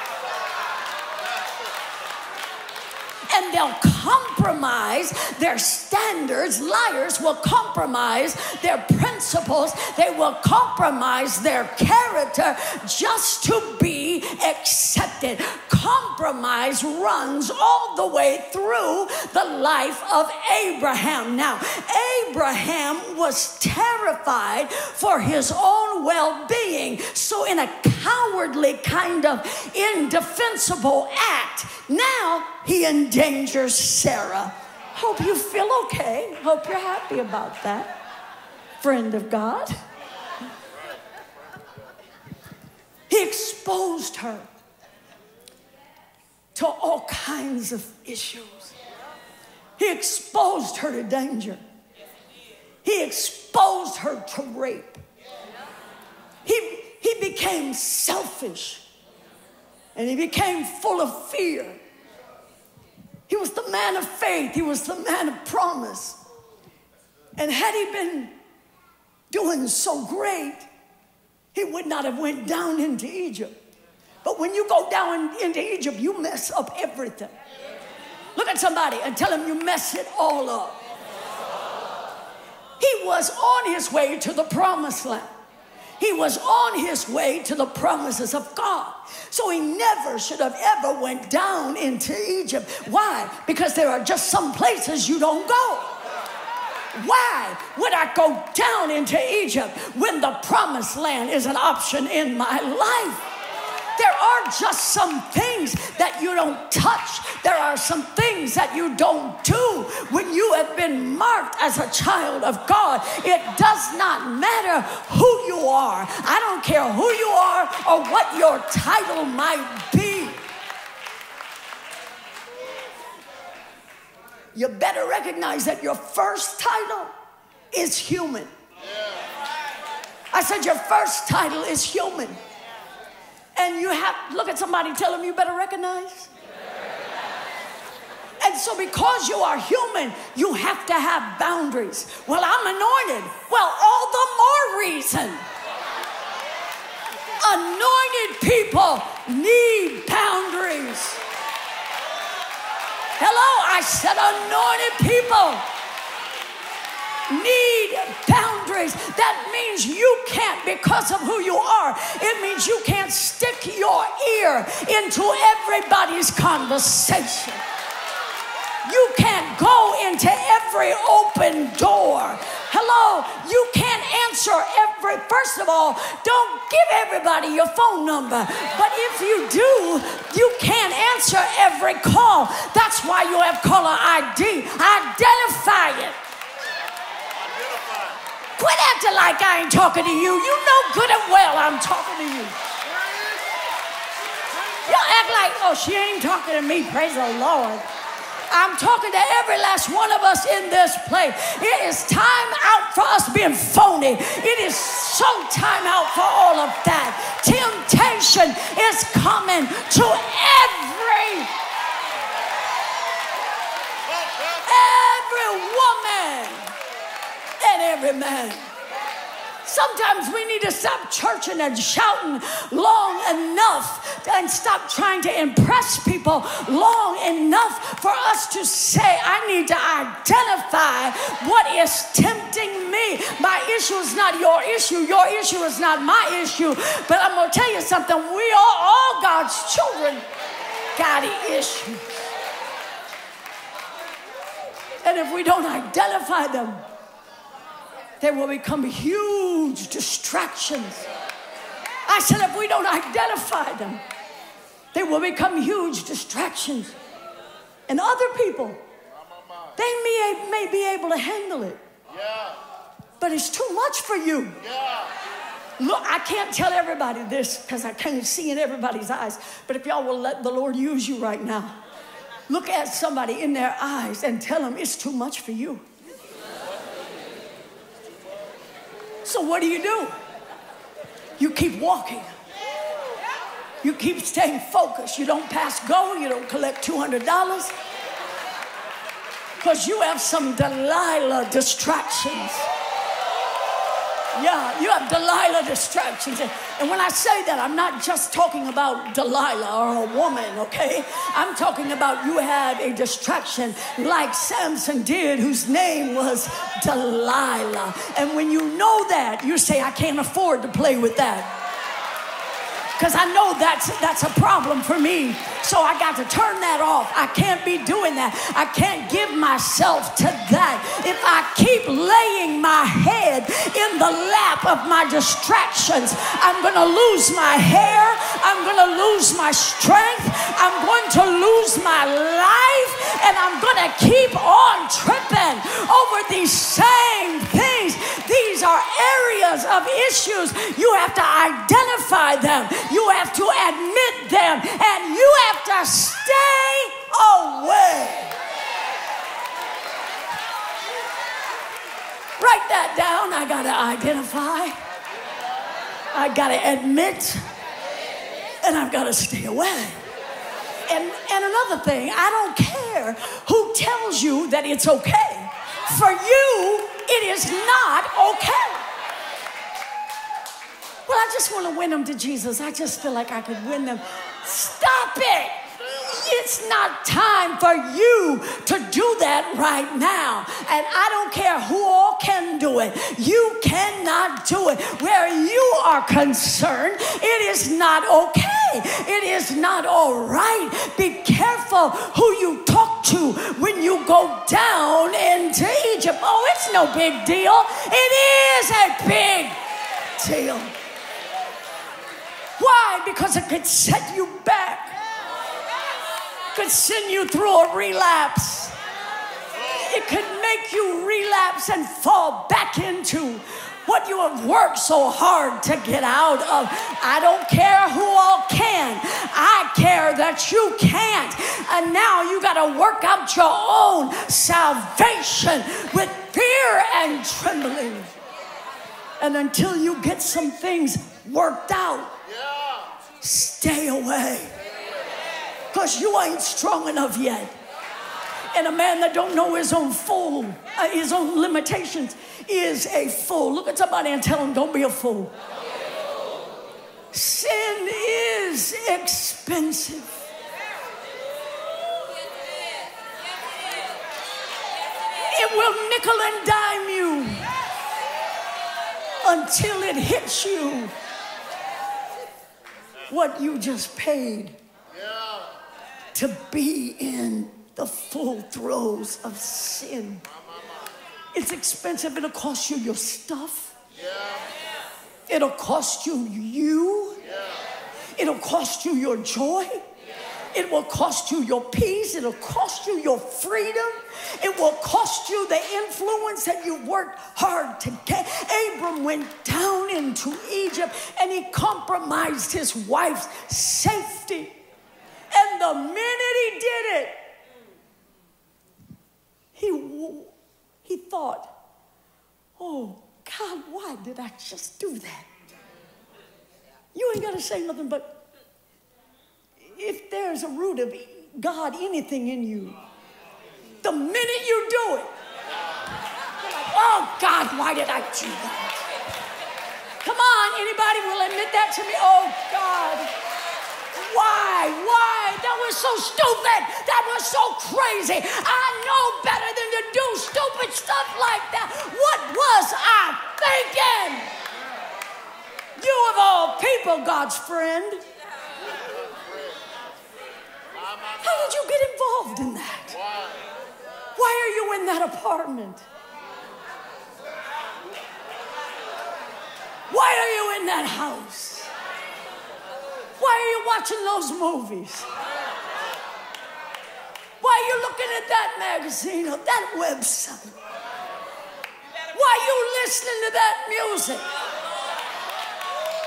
And they'll compromise their standards. Liars will compromise their principles, they will compromise their character just to be accepted. Compromise runs all the way through the life of Abraham. Now, Abraham was terrified for his own well being. So, in a cowardly kind of indefensible act, now he endangers Sarah. Hope you feel okay. Hope you're happy about that, friend of God. He exposed her to all kinds of issues. He exposed her to danger. He exposed her to rape. He, he became selfish and he became full of fear. He was the man of faith, he was the man of promise. And had he been doing so great, he would not have went down into Egypt. But when you go down into Egypt, you mess up everything. Look at somebody and tell him you mess it all up. He was on his way to the promised land. He was on his way to the promises of God. So he never should have ever went down into Egypt. Why? Because there are just some places you don't go. Why would I go down into Egypt when the promised land is an option in my life? There are just some things that you don't touch. There are some things that you don't do. When you have been marked as a child of God, it does not matter who you are. I don't care who you are or what your title might be. You better recognize that your first title is human. I said, Your first title is human. And you have, look at somebody, tell them you better recognize. And so, because you are human, you have to have boundaries. Well, I'm anointed. Well, all the more reason. Anointed people need boundaries. Hello, I said anointed people need boundaries. That means you can't, because of who you are, it means you can't stick your ear into everybody's conversation. You can't go into every open door. Hello, you can't answer every, first of all, don't give everybody your phone number. But if you do, you can't answer every call. That's why you have caller ID. Identify it. Quit acting like I ain't talking to you. You know good and well I'm talking to you. You act like, oh, she ain't talking to me. Praise the Lord. I'm talking to every last one of us in this place. It is time out for us being phony. It is so time out for all of that. Temptation is coming to every every man. Sometimes we need to stop churching and shouting long enough and stop trying to impress people long enough for us to say, I need to identify what is tempting me. My issue is not your issue, your issue is not my issue. But I'm going to tell you something we are all God's children, got issues. And if we don't identify them, they will become huge distractions. I said, if we don't identify them, they will become huge distractions. And other people, they may, may be able to handle it. But it's too much for you. Look, I can't tell everybody this because I can't see in everybody's eyes. But if y'all will let the Lord use you right now, look at somebody in their eyes and tell them it's too much for you. So what do you do? You keep walking. You keep staying focused. You don't pass go. You don't collect $200 because you have some Delilah distractions. Yeah, you have Delilah distractions. And when I say that, I'm not just talking about Delilah or a woman, okay? I'm talking about you have a distraction like Samson did, whose name was Delilah. And when you know that, you say, I can't afford to play with that because I know that's that's a problem for me. So I got to turn that off. I can't be doing that. I can't give myself to that. If I keep laying my head in the lap of my distractions, I'm going to lose my hair. I'm going to lose my strength. I'm going to lose my life. And I'm going to keep on tripping over these are areas of issues. You have to identify them. You have to admit them and you have to stay away. Write that down. I got to identify, I got to admit, and I've got to stay away. And, and another thing, I don't care who tells you that it's okay. For you, it is not okay. Well, I just want to win them to Jesus. I just feel like I could win them. Stop it. It's not time for you to do that right now. And I don't care who all can do it. You cannot do it. Where you are concerned, it is not okay. It is not all right. Be careful who you talk to when you go down into Egypt. Oh, it's no big deal. It is a big deal. Why? Because it could set you back, could send you through a relapse. It could make you relapse and fall back into what you have worked so hard to get out of. I don't care who all can. I care that you can't. And now you got to work out your own salvation with fear and trembling. And until you get some things worked out, Stay away. Because you ain't strong enough yet. And a man that don't know his own fool, uh, his own limitations, is a fool. Look at somebody and tell him, don't be a fool. Sin is expensive. It will nickel and dime you until it hits you what you just paid to be in the full throes of sin. It's expensive. It'll cost you your stuff. It'll cost you you. It'll cost you your joy. It will cost you your peace. It'll cost you your freedom. It will cost you the influence that you worked hard to get. Abram went down into Egypt and he compromised his wife's safety. And the minute he did it, he, he thought, oh, God, why did I just do that? You ain't got to say nothing but if there's a root of God, anything in you, the minute you do it, oh God, why did I do that? Come on, anybody will admit that to me? Oh God, why? Why? That was so stupid. That was so crazy. I know better than to do stupid stuff like that. What was I thinking? You of all people, God's friend. How did you get involved in that? Why are you in that apartment? Why are you in that house? Why are you watching those movies? Why are you looking at that magazine or that website? Why are you listening to that music?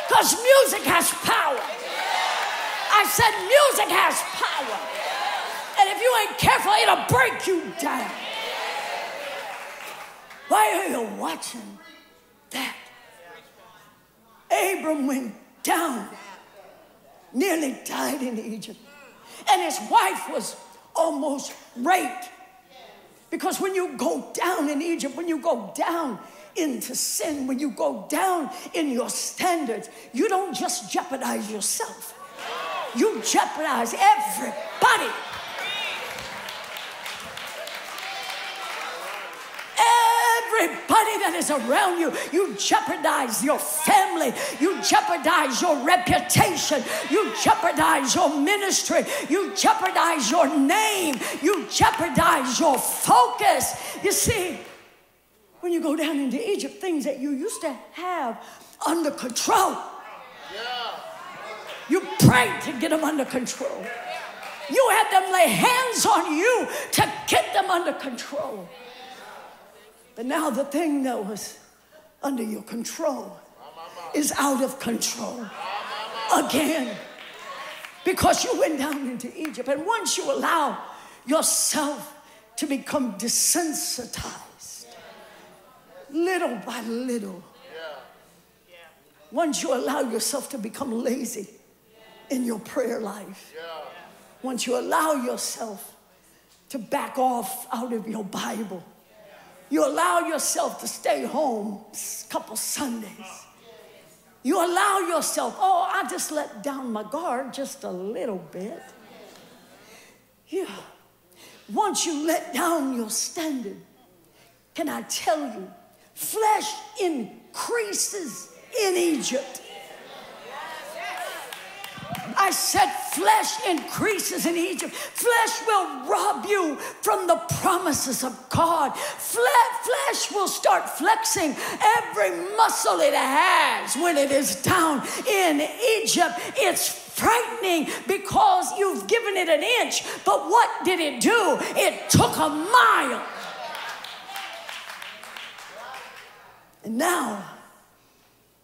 Because music has power. I said music has power. And if you ain't careful, it'll break you down. Why are you watching that? Abram went down, nearly died in Egypt. And his wife was almost raped. Because when you go down in Egypt, when you go down into sin, when you go down in your standards, you don't just jeopardize yourself, you jeopardize everybody. Everybody that is around you. You jeopardize your family. You jeopardize your reputation. You jeopardize your ministry. You jeopardize your name. You jeopardize your focus. You see, when you go down into Egypt, things that you used to have under control. You prayed to get them under control. You had them lay hands on you to get them under control. But now the thing that was under your control is out of control again. Because you went down into Egypt. And once you allow yourself to become desensitized, little by little, once you allow yourself to become lazy in your prayer life, once you allow yourself to back off out of your Bible, you allow yourself to stay home a couple Sundays. You allow yourself, oh, I just let down my guard just a little bit. Yeah. Once you let down your standard, can I tell you, flesh increases in Egypt. I said, flesh increases in Egypt. Flesh will rob you from the promises of God. Flesh will start flexing every muscle it has when it is down in Egypt. It's frightening because you've given it an inch, but what did it do? It took a mile. And now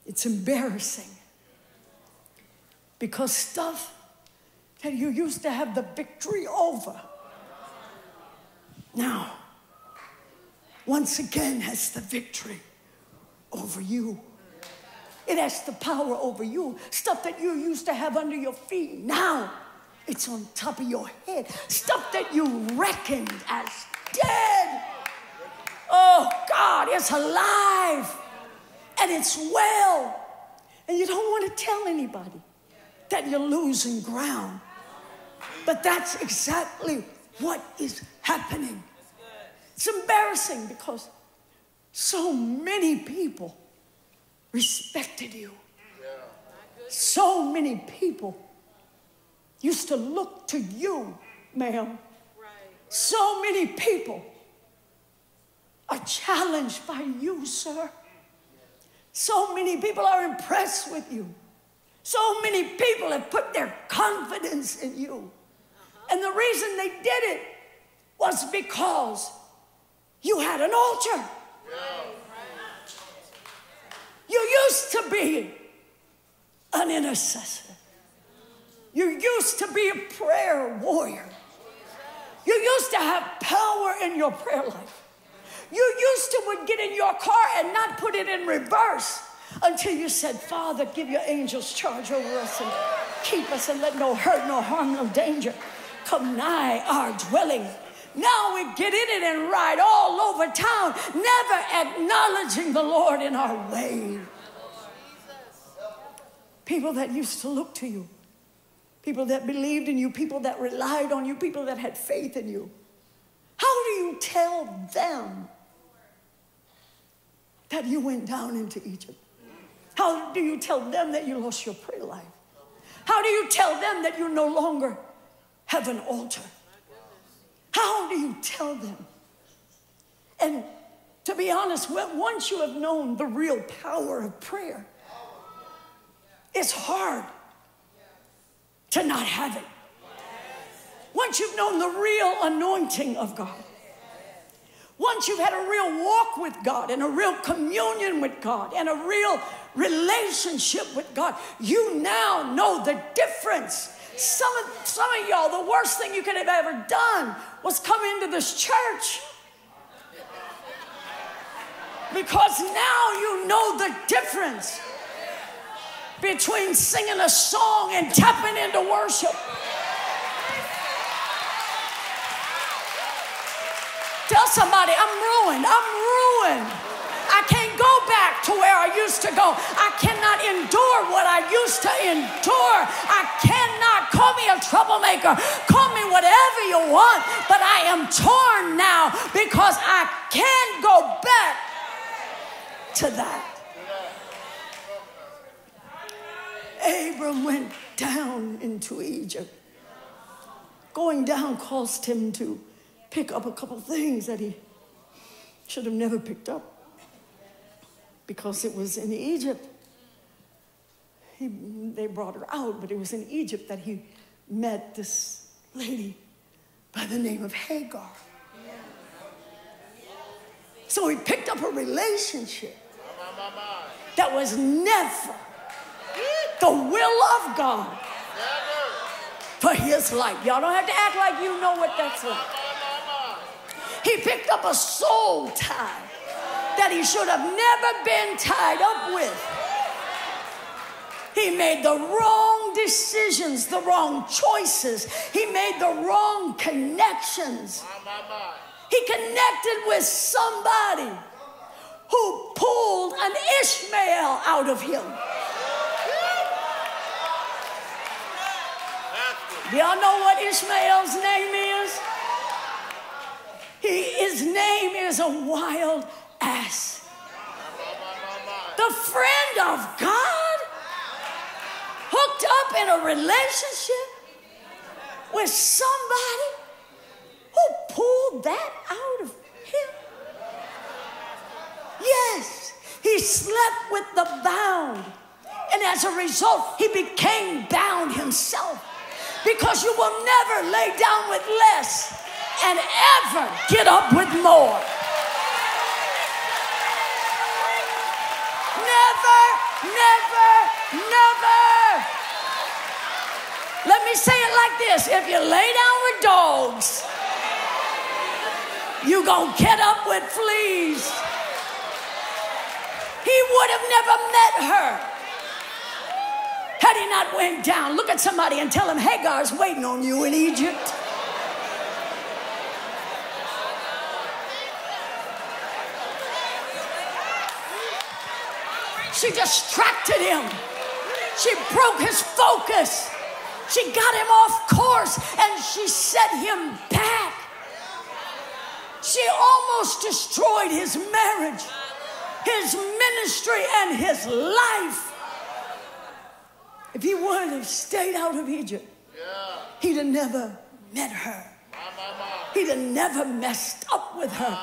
it's embarrassing because stuff that you used to have the victory over now, once again, has the victory over you. It has the power over you. Stuff that you used to have under your feet, now it's on top of your head. Stuff that you reckoned as dead. Oh, God, it's alive and it's well. And you don't want to tell anybody that you're losing ground. But that's exactly what is happening. It's embarrassing because so many people respected you. So many people used to look to you, ma'am. So many people are challenged by you, sir. So many people are impressed with you. So many people have put their confidence in you. Uh-huh. And the reason they did it was because you had an altar. You used to be an intercessor. You used to be a prayer warrior. You used to have power in your prayer life. You used to would get in your car and not put it in reverse until you said, Father, give your angels charge over us and keep us and let no hurt, no harm, no danger come nigh our dwelling. Now we get in it and ride all over town, never acknowledging the Lord in our way. People that used to look to you, people that believed in you, people that relied on you, people that had faith in you. How do you tell them that you went down into Egypt? How do you tell them that you lost your prayer life? How do you tell them that you no longer have an altar? How do you tell them? And to be honest, once you have known the real power of prayer, it's hard to not have it. Once you've known the real anointing of God, once you've had a real walk with God and a real communion with God and a real relationship with God, you now know the difference. Some of, some of y'all, the worst thing you could have ever done was come into this church. Because now you know the difference between singing a song and tapping into worship. Tell somebody, I'm ruined. I'm ruined. I can't go back to where I used to go. I cannot endure what I used to endure. I cannot call me a troublemaker. Call me whatever you want, but I am torn now because I can't go back to that. Abram went down into Egypt. Going down caused him to pick up a couple things that he should have never picked up because it was in Egypt. He, they brought her out, but it was in Egypt that he met this lady by the name of Hagar. So he picked up a relationship that was never the will of God for his life. Y'all don't have to act like you know what that's like. He picked up a soul tie that he should have never been tied up with. He made the wrong decisions, the wrong choices. He made the wrong connections. He connected with somebody who pulled an Ishmael out of him. Do y'all know what Ishmael's name is? He, his name is a wild ass. The friend of God hooked up in a relationship with somebody who pulled that out of him. Yes, he slept with the bound. And as a result, he became bound himself. Because you will never lay down with less and ever get up with more. Never, never, never. Let me say it like this if you lay down with dogs, you gonna get up with fleas. He would have never met her had he not went down. Look at somebody and tell him Hagar's waiting on you in Egypt. She distracted him. She broke his focus. She got him off course and she set him back. She almost destroyed his marriage, his ministry, and his life. If he would have stayed out of Egypt, he'd have never met her. He'd have never messed up with her.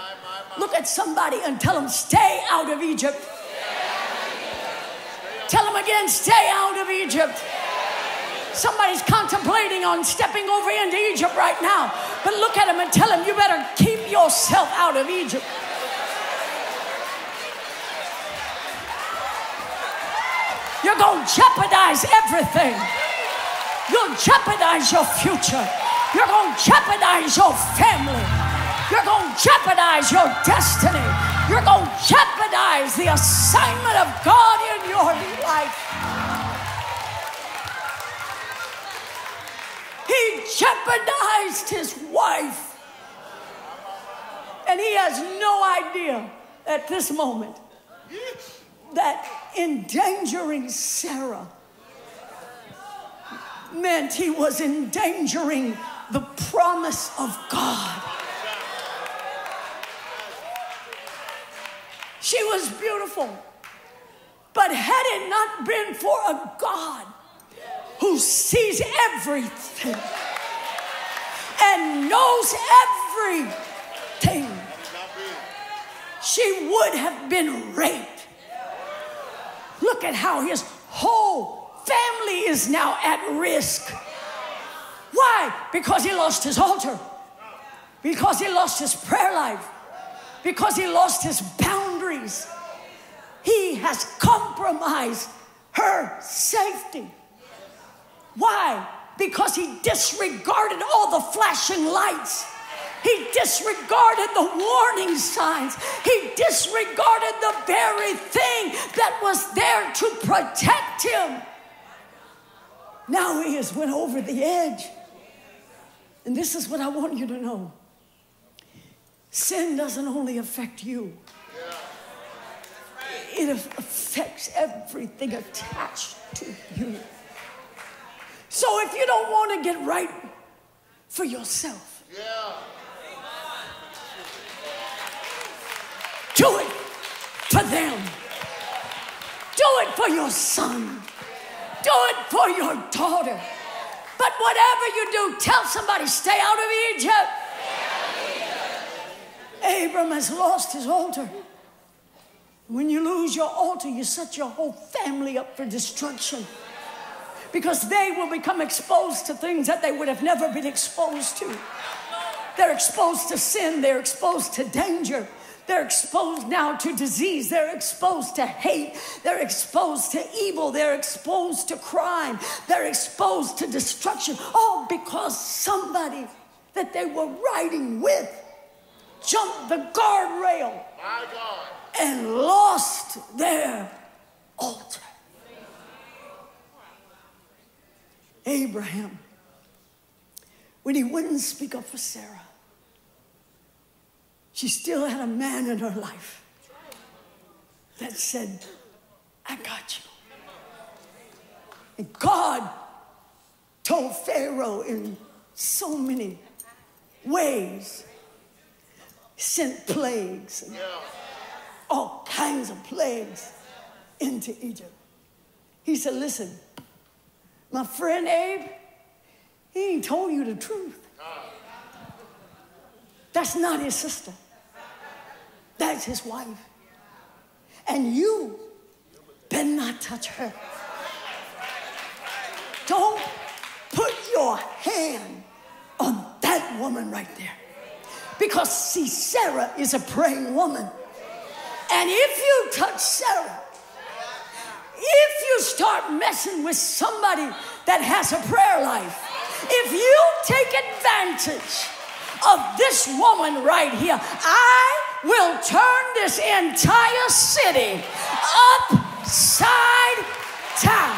Look at somebody and tell them, stay out of Egypt. Tell them again, stay out of Egypt. Somebody's contemplating on stepping over into Egypt right now. But look at him and tell him, you better keep yourself out of Egypt. You're going to jeopardize everything. You'll jeopardize your future. You're going to jeopardize your family. You're going to jeopardize your destiny. You're going to jeopardize the assignment of God in your life. He jeopardized his wife. And he has no idea at this moment that endangering Sarah meant he was endangering the promise of God. She was beautiful. But had it not been for a God who sees everything and knows everything, she would have been raped. Look at how his whole family is now at risk. Why? Because he lost his altar, because he lost his prayer life, because he lost his boundaries. He has compromised her safety. Why? Because he disregarded all the flashing lights. He disregarded the warning signs. He disregarded the very thing that was there to protect him. Now he has went over the edge. And this is what I want you to know. Sin doesn't only affect you. It affects everything attached to you. So if you don't want to get right for yourself, do it for them. Do it for your son. Do it for your daughter. But whatever you do, tell somebody, stay out of Egypt. Abram has lost his altar. When you lose your altar, you set your whole family up for destruction because they will become exposed to things that they would have never been exposed to. They're exposed to sin, they're exposed to danger, they're exposed now to disease. They're exposed to hate. They're exposed to evil. They're exposed to crime. They're exposed to destruction. All because somebody that they were riding with jumped the guardrail and lost their altar. Abraham, when he wouldn't speak up for Sarah, she still had a man in her life that said, I got you. And God told Pharaoh in so many ways, sent plagues and all kinds of plagues into Egypt. He said, Listen, my friend Abe, he ain't told you the truth. That's not his sister. That's his wife. And you better not touch her. Don't put your hand on that woman right there. Because, see, Sarah is a praying woman. And if you touch Sarah, if you start messing with somebody that has a prayer life, if you take advantage of this woman right here, I will turn this entire city upside down.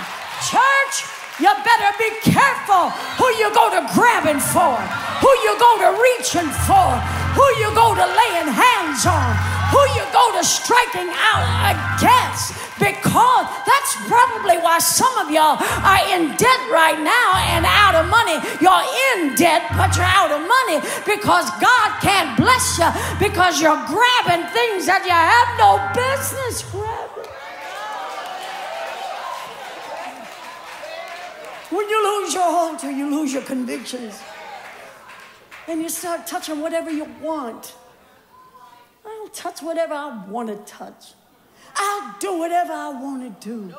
Church, you better be careful who you go to grabbing for, who you go to reaching for, who you go to laying hands on, who you go to striking out against because that's probably why some of y'all are in debt right now and out of money. You're in debt, but you're out of money because God can't bless you because you're grabbing things that you have no business grabbing. When you lose your altar, you lose your convictions. And you start touching whatever you want. I'll touch whatever I want to touch. I'll do whatever I want to do.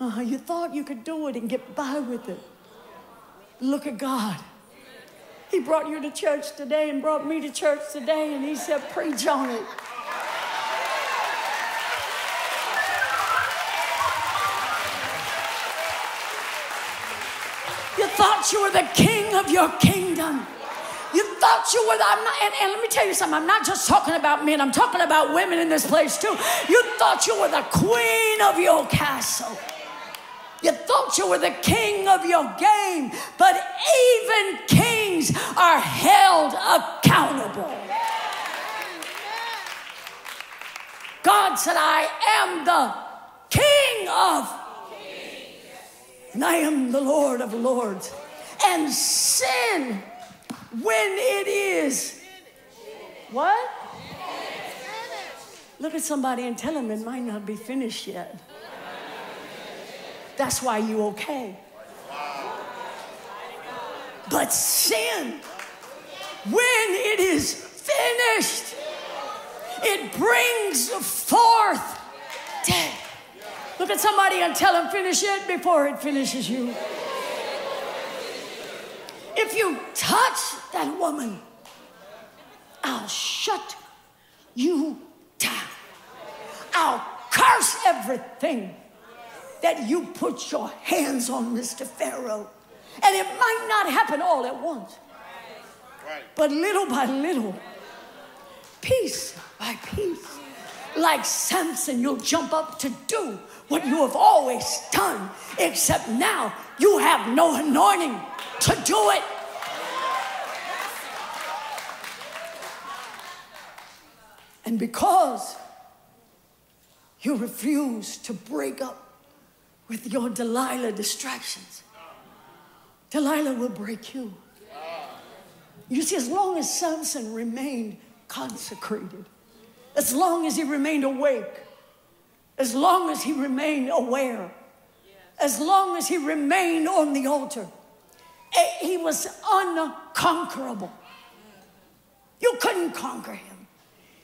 Uh, you thought you could do it and get by with it. Look at God. He brought you to church today and brought me to church today, and He said, Preach on it. You thought you were the king of your kingdom. You thought you were, I'm not, and, and let me tell you something, I'm not just talking about men, I'm talking about women in this place too. You thought you were the queen of your castle. You thought you were the king of your game, but even kings are held accountable. God said, I am the king of, and I am the Lord of lords. And sin when it is what? Look at somebody and tell them it might not be finished yet. That's why you okay. But sin, when it is finished, it brings forth death. Look at somebody and tell them finish it before it finishes you. If you touch that woman, I'll shut you down. I'll curse everything that you put your hands on, Mr. Pharaoh. And it might not happen all at once, but little by little, piece by piece, like Samson, you'll jump up to do what you have always done, except now you have no anointing to do it. And because you refuse to break up with your Delilah distractions, Delilah will break you. You see, as long as Samson remained consecrated, as long as he remained awake, as long as he remained aware, as long as he remained on the altar, eh, he was unconquerable. You couldn't conquer him.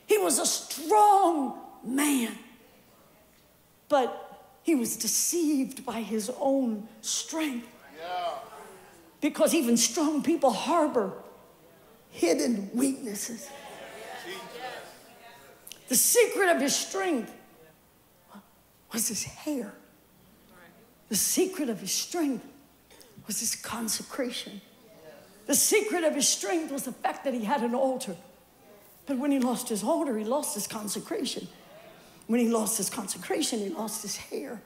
He was a strong man, but he was deceived by his own strength. Yeah. Because even strong people harbor hidden weaknesses. The secret of his strength was his hair. The secret of his strength was his consecration. The secret of his strength was the fact that he had an altar. But when he lost his altar, he lost his consecration. When he lost his consecration, he lost his hair.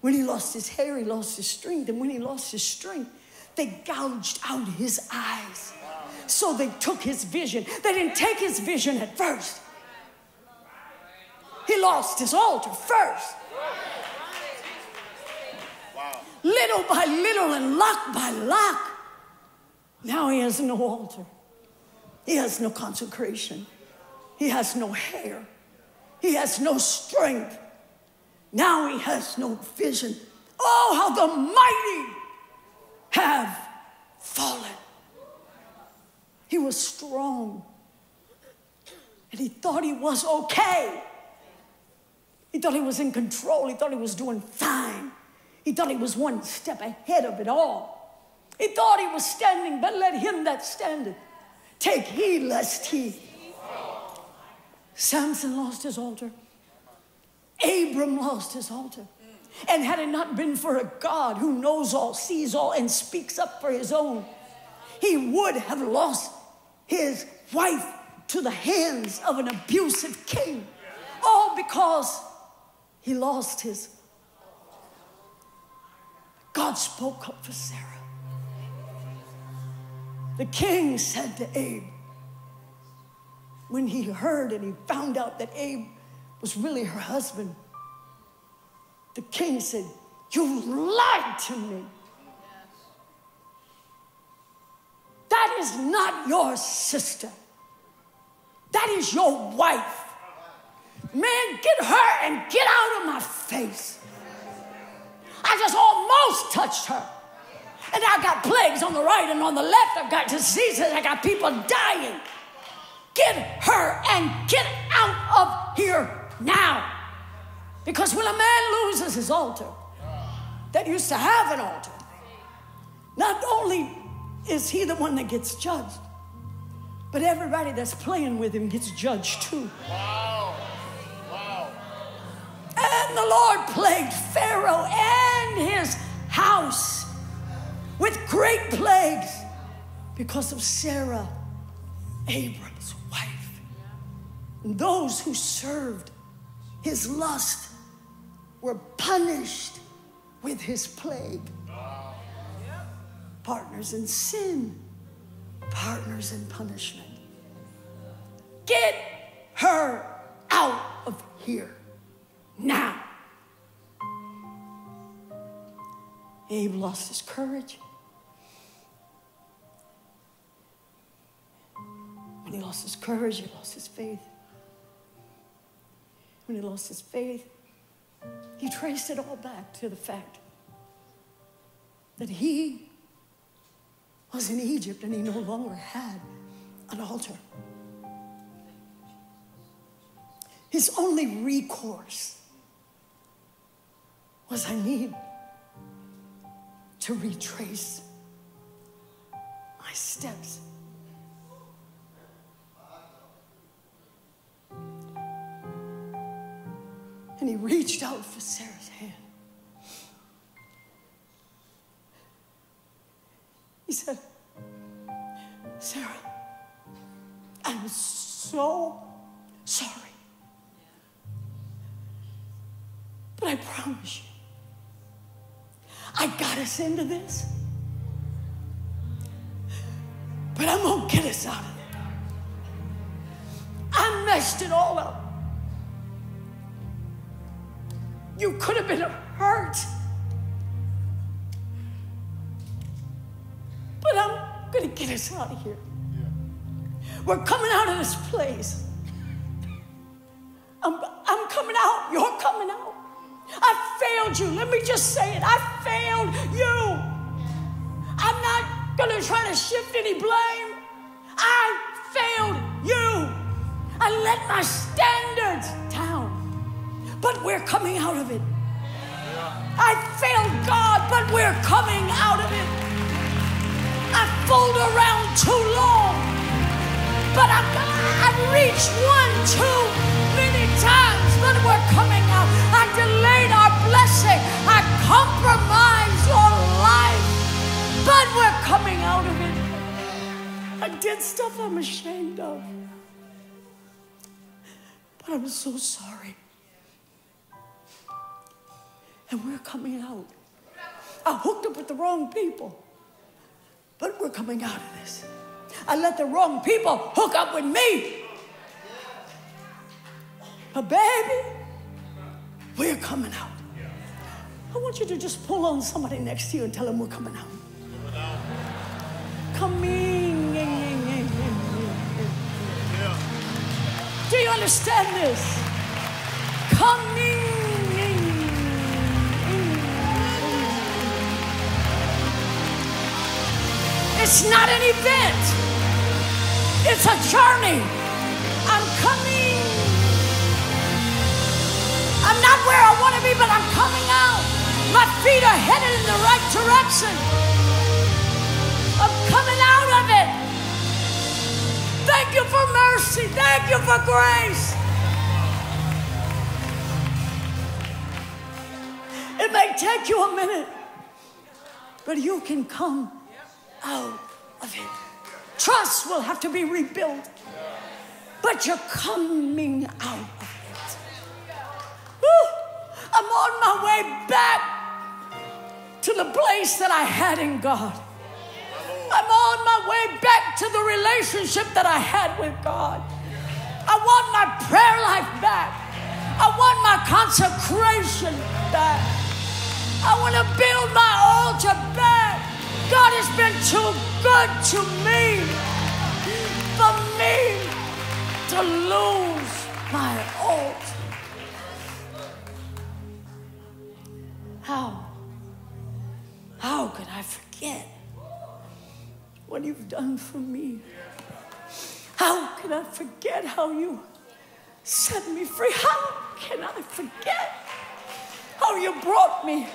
When he lost his hair, he lost his strength. And when he lost his strength, they gouged out his eyes. So they took his vision. They didn't take his vision at first. He lost his altar first. Little by little and lock by lock, now he has no altar. He has no consecration. He has no hair. He has no strength. Now he has no vision. Oh, how the mighty have fallen. He was strong. And he thought he was okay. He thought he was in control. He thought he was doing fine. He thought he was one step ahead of it all. He thought he was standing, but let him that standeth Take heed lest he. Samson lost his altar. Abram lost his altar. And had it not been for a God who knows all, sees all, and speaks up for his own, he would have lost his wife to the hands of an abusive king. All because he lost his. God spoke up for Sarah. The king said to Abe, when he heard and he found out that Abe was really her husband, the king said, You lied to me. That is not your sister. That is your wife. Man, get her and get out of my face. I just almost touched her. And I got plagues on the right and on the left. I've got diseases. I got people dying. Get her and get out of here now. Because when a man loses his altar, that used to have an altar, not only is he the one that gets judged, but everybody that's playing with him gets judged too. Wow. Wow. And the Lord plagued Pharaoh and his house with great plagues because of Sarah, Abram's wife. And those who served his lust were punished with his plague. Partners in sin, partners in punishment. Get her out of here now. Abe lost his courage. When he lost his courage, he lost his faith. When he lost his faith, he traced it all back to the fact that he was in Egypt and he no longer had an altar. His only recourse was I need to retrace my steps. And he reached out for Sarah's hand. He said, Sarah, I'm so sorry. But I promise you, I got us into this. But I'm going to get us out of it. I messed it all up. You could have been hurt. But I'm going to get us out of here. Yeah. We're coming out of this place. I'm, I'm coming out. You're coming out. I failed you. Let me just say it. I failed you. I'm not going to try to shift any blame. I failed you. I let my standards down. But we're coming out of it. I failed God, but we're coming out of it. I fooled around too long, but I've, I've reached one too many times, but we're coming out. I delayed our blessing. I compromised your life, but we're coming out of it. I did stuff I'm ashamed of, but I'm so sorry. And we're coming out. I hooked up with the wrong people, but we're coming out of this. I let the wrong people hook up with me. But baby, we're coming out. I want you to just pull on somebody next to you and tell them we're coming out. Coming. Do you understand this? Coming. It's not an event, it's a journey. I'm coming. I'm not where I want to be, but I'm coming out. My feet are headed in the right direction. I'm coming out of it. Thank you for mercy. Thank you for grace. It may take you a minute, but you can come out of it. Trust will have to be rebuilt, but you're coming out of it. Woo! I'm on my way back to the place that I had in God. I'm on my way back to the relationship that I had with God. I want my prayer life back. I want my consecration back. I want to build my altar back. God has been too good to me for me to lose my altar. How? How could I forget what you've done for me? How can I forget how you set me free? How can I forget how you brought me?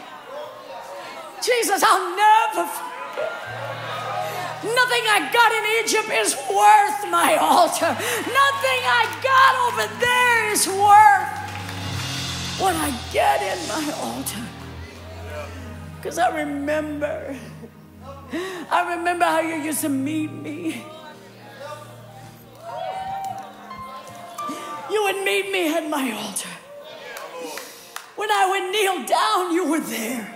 Jesus, I'll never forget. Nothing I got in Egypt is worth my altar. Nothing I got over there is worth what I get in my altar. Because I remember, I remember how you used to meet me. You would meet me at my altar. When I would kneel down, you were there.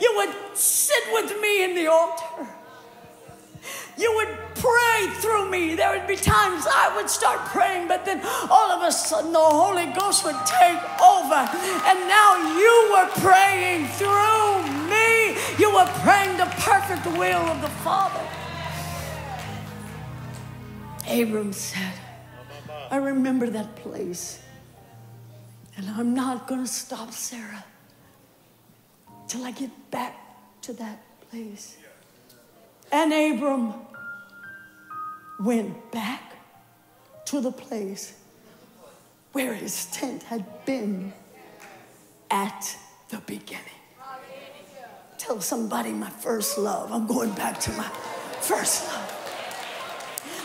You would sit with me in the altar. You would pray through me. There would be times I would start praying, but then all of a sudden the Holy Ghost would take over. And now you were praying through me. You were praying the perfect will of the Father. Abram said, I remember that place. And I'm not going to stop, Sarah, till I get back to that place. And Abram went back to the place where his tent had been at the beginning. Tell somebody my first love. I'm going back to my first love.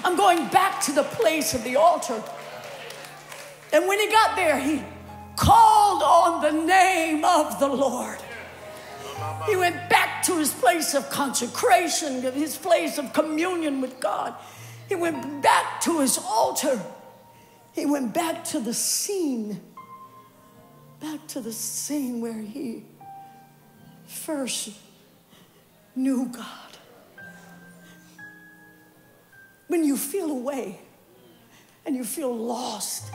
I'm going back to the place of the altar. And when he got there, he called on the name of the Lord. He went back to his place of consecration, his place of communion with God. He went back to his altar. He went back to the scene, back to the scene where he first knew God. When you feel away and you feel lost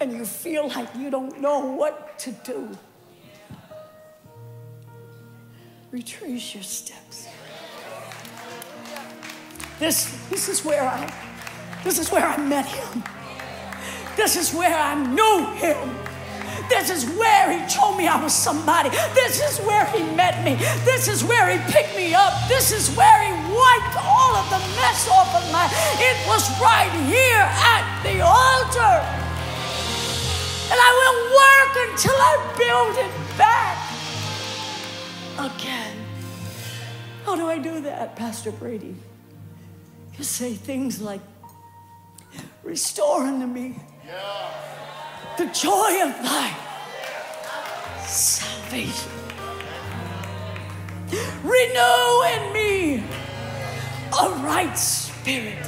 and you feel like you don't know what to do, retrace your steps. This, this is where I, this is where I met him. This is where I knew him. This is where he told me I was somebody. This is where he met me. This is where he picked me up. This is where he wiped all of the mess off of my. It was right here at the altar. And I will work until I build it back again. How do I do that, Pastor Brady? You say things like, Restore unto me the joy of thy salvation. Renew in me a right spirit.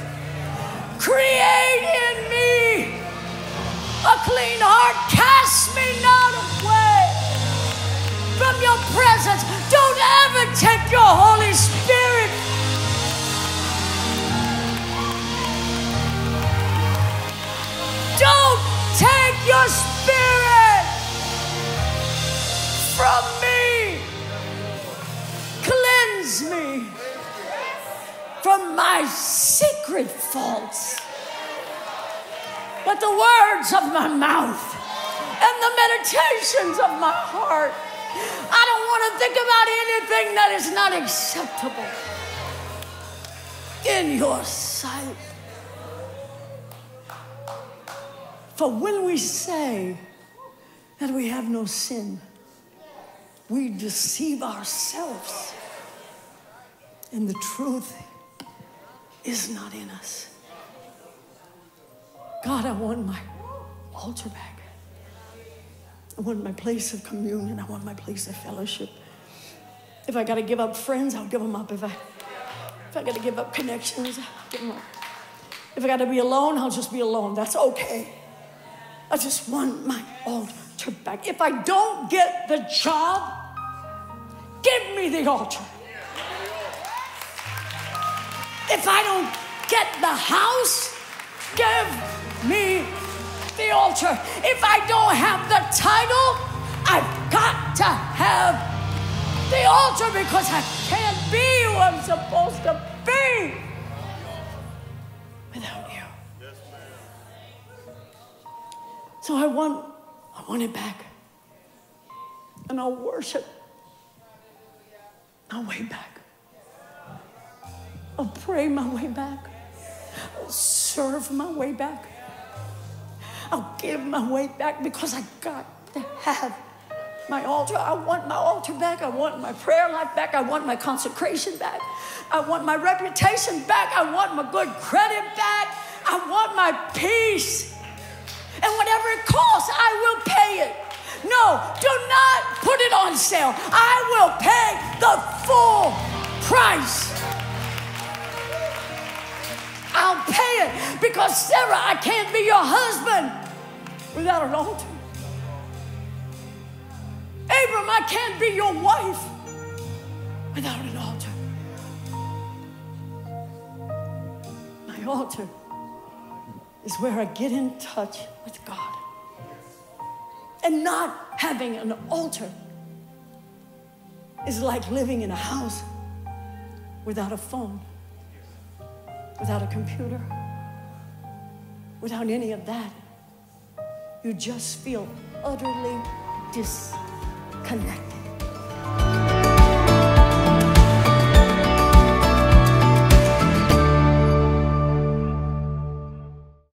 Create in me a clean heart. Cast me not away from your presence. Don't ever take your Holy Spirit. Don't take your spirit from me. Cleanse me from my secret faults. But the words of my mouth and the meditations of my heart, I don't want to think about anything that is not acceptable in your sight. For when we say that we have no sin, we deceive ourselves, and the truth is not in us. God, I want my altar back. I want my place of communion. I want my place of fellowship. If I got to give up friends, I'll give them up. If I, if I got to give up connections, I'll give them up. If I got to be alone, I'll just be alone. That's okay. I just want my altar back. If I don't get the job, give me the altar. If I don't get the house, give me the altar. If I don't have the title, I've got to have the altar because I can't be who I'm supposed to be without you. So I want, I want it back. And I'll worship my way back. I'll pray my way back. I'll serve my way back. I'll give my way back because I got to have my altar. I want my altar back. I want my prayer life back. I want my consecration back. I want my reputation back. I want my good credit back. I want my peace. And whatever it costs, I will pay it. No, do not put it on sale. I will pay the full price. I'll pay it because, Sarah, I can't be your husband without an altar. Abram, I can't be your wife without an altar. My altar is where I get in touch with God. And not having an altar is like living in a house without a phone, without a computer, without any of that. You just feel utterly disconnected.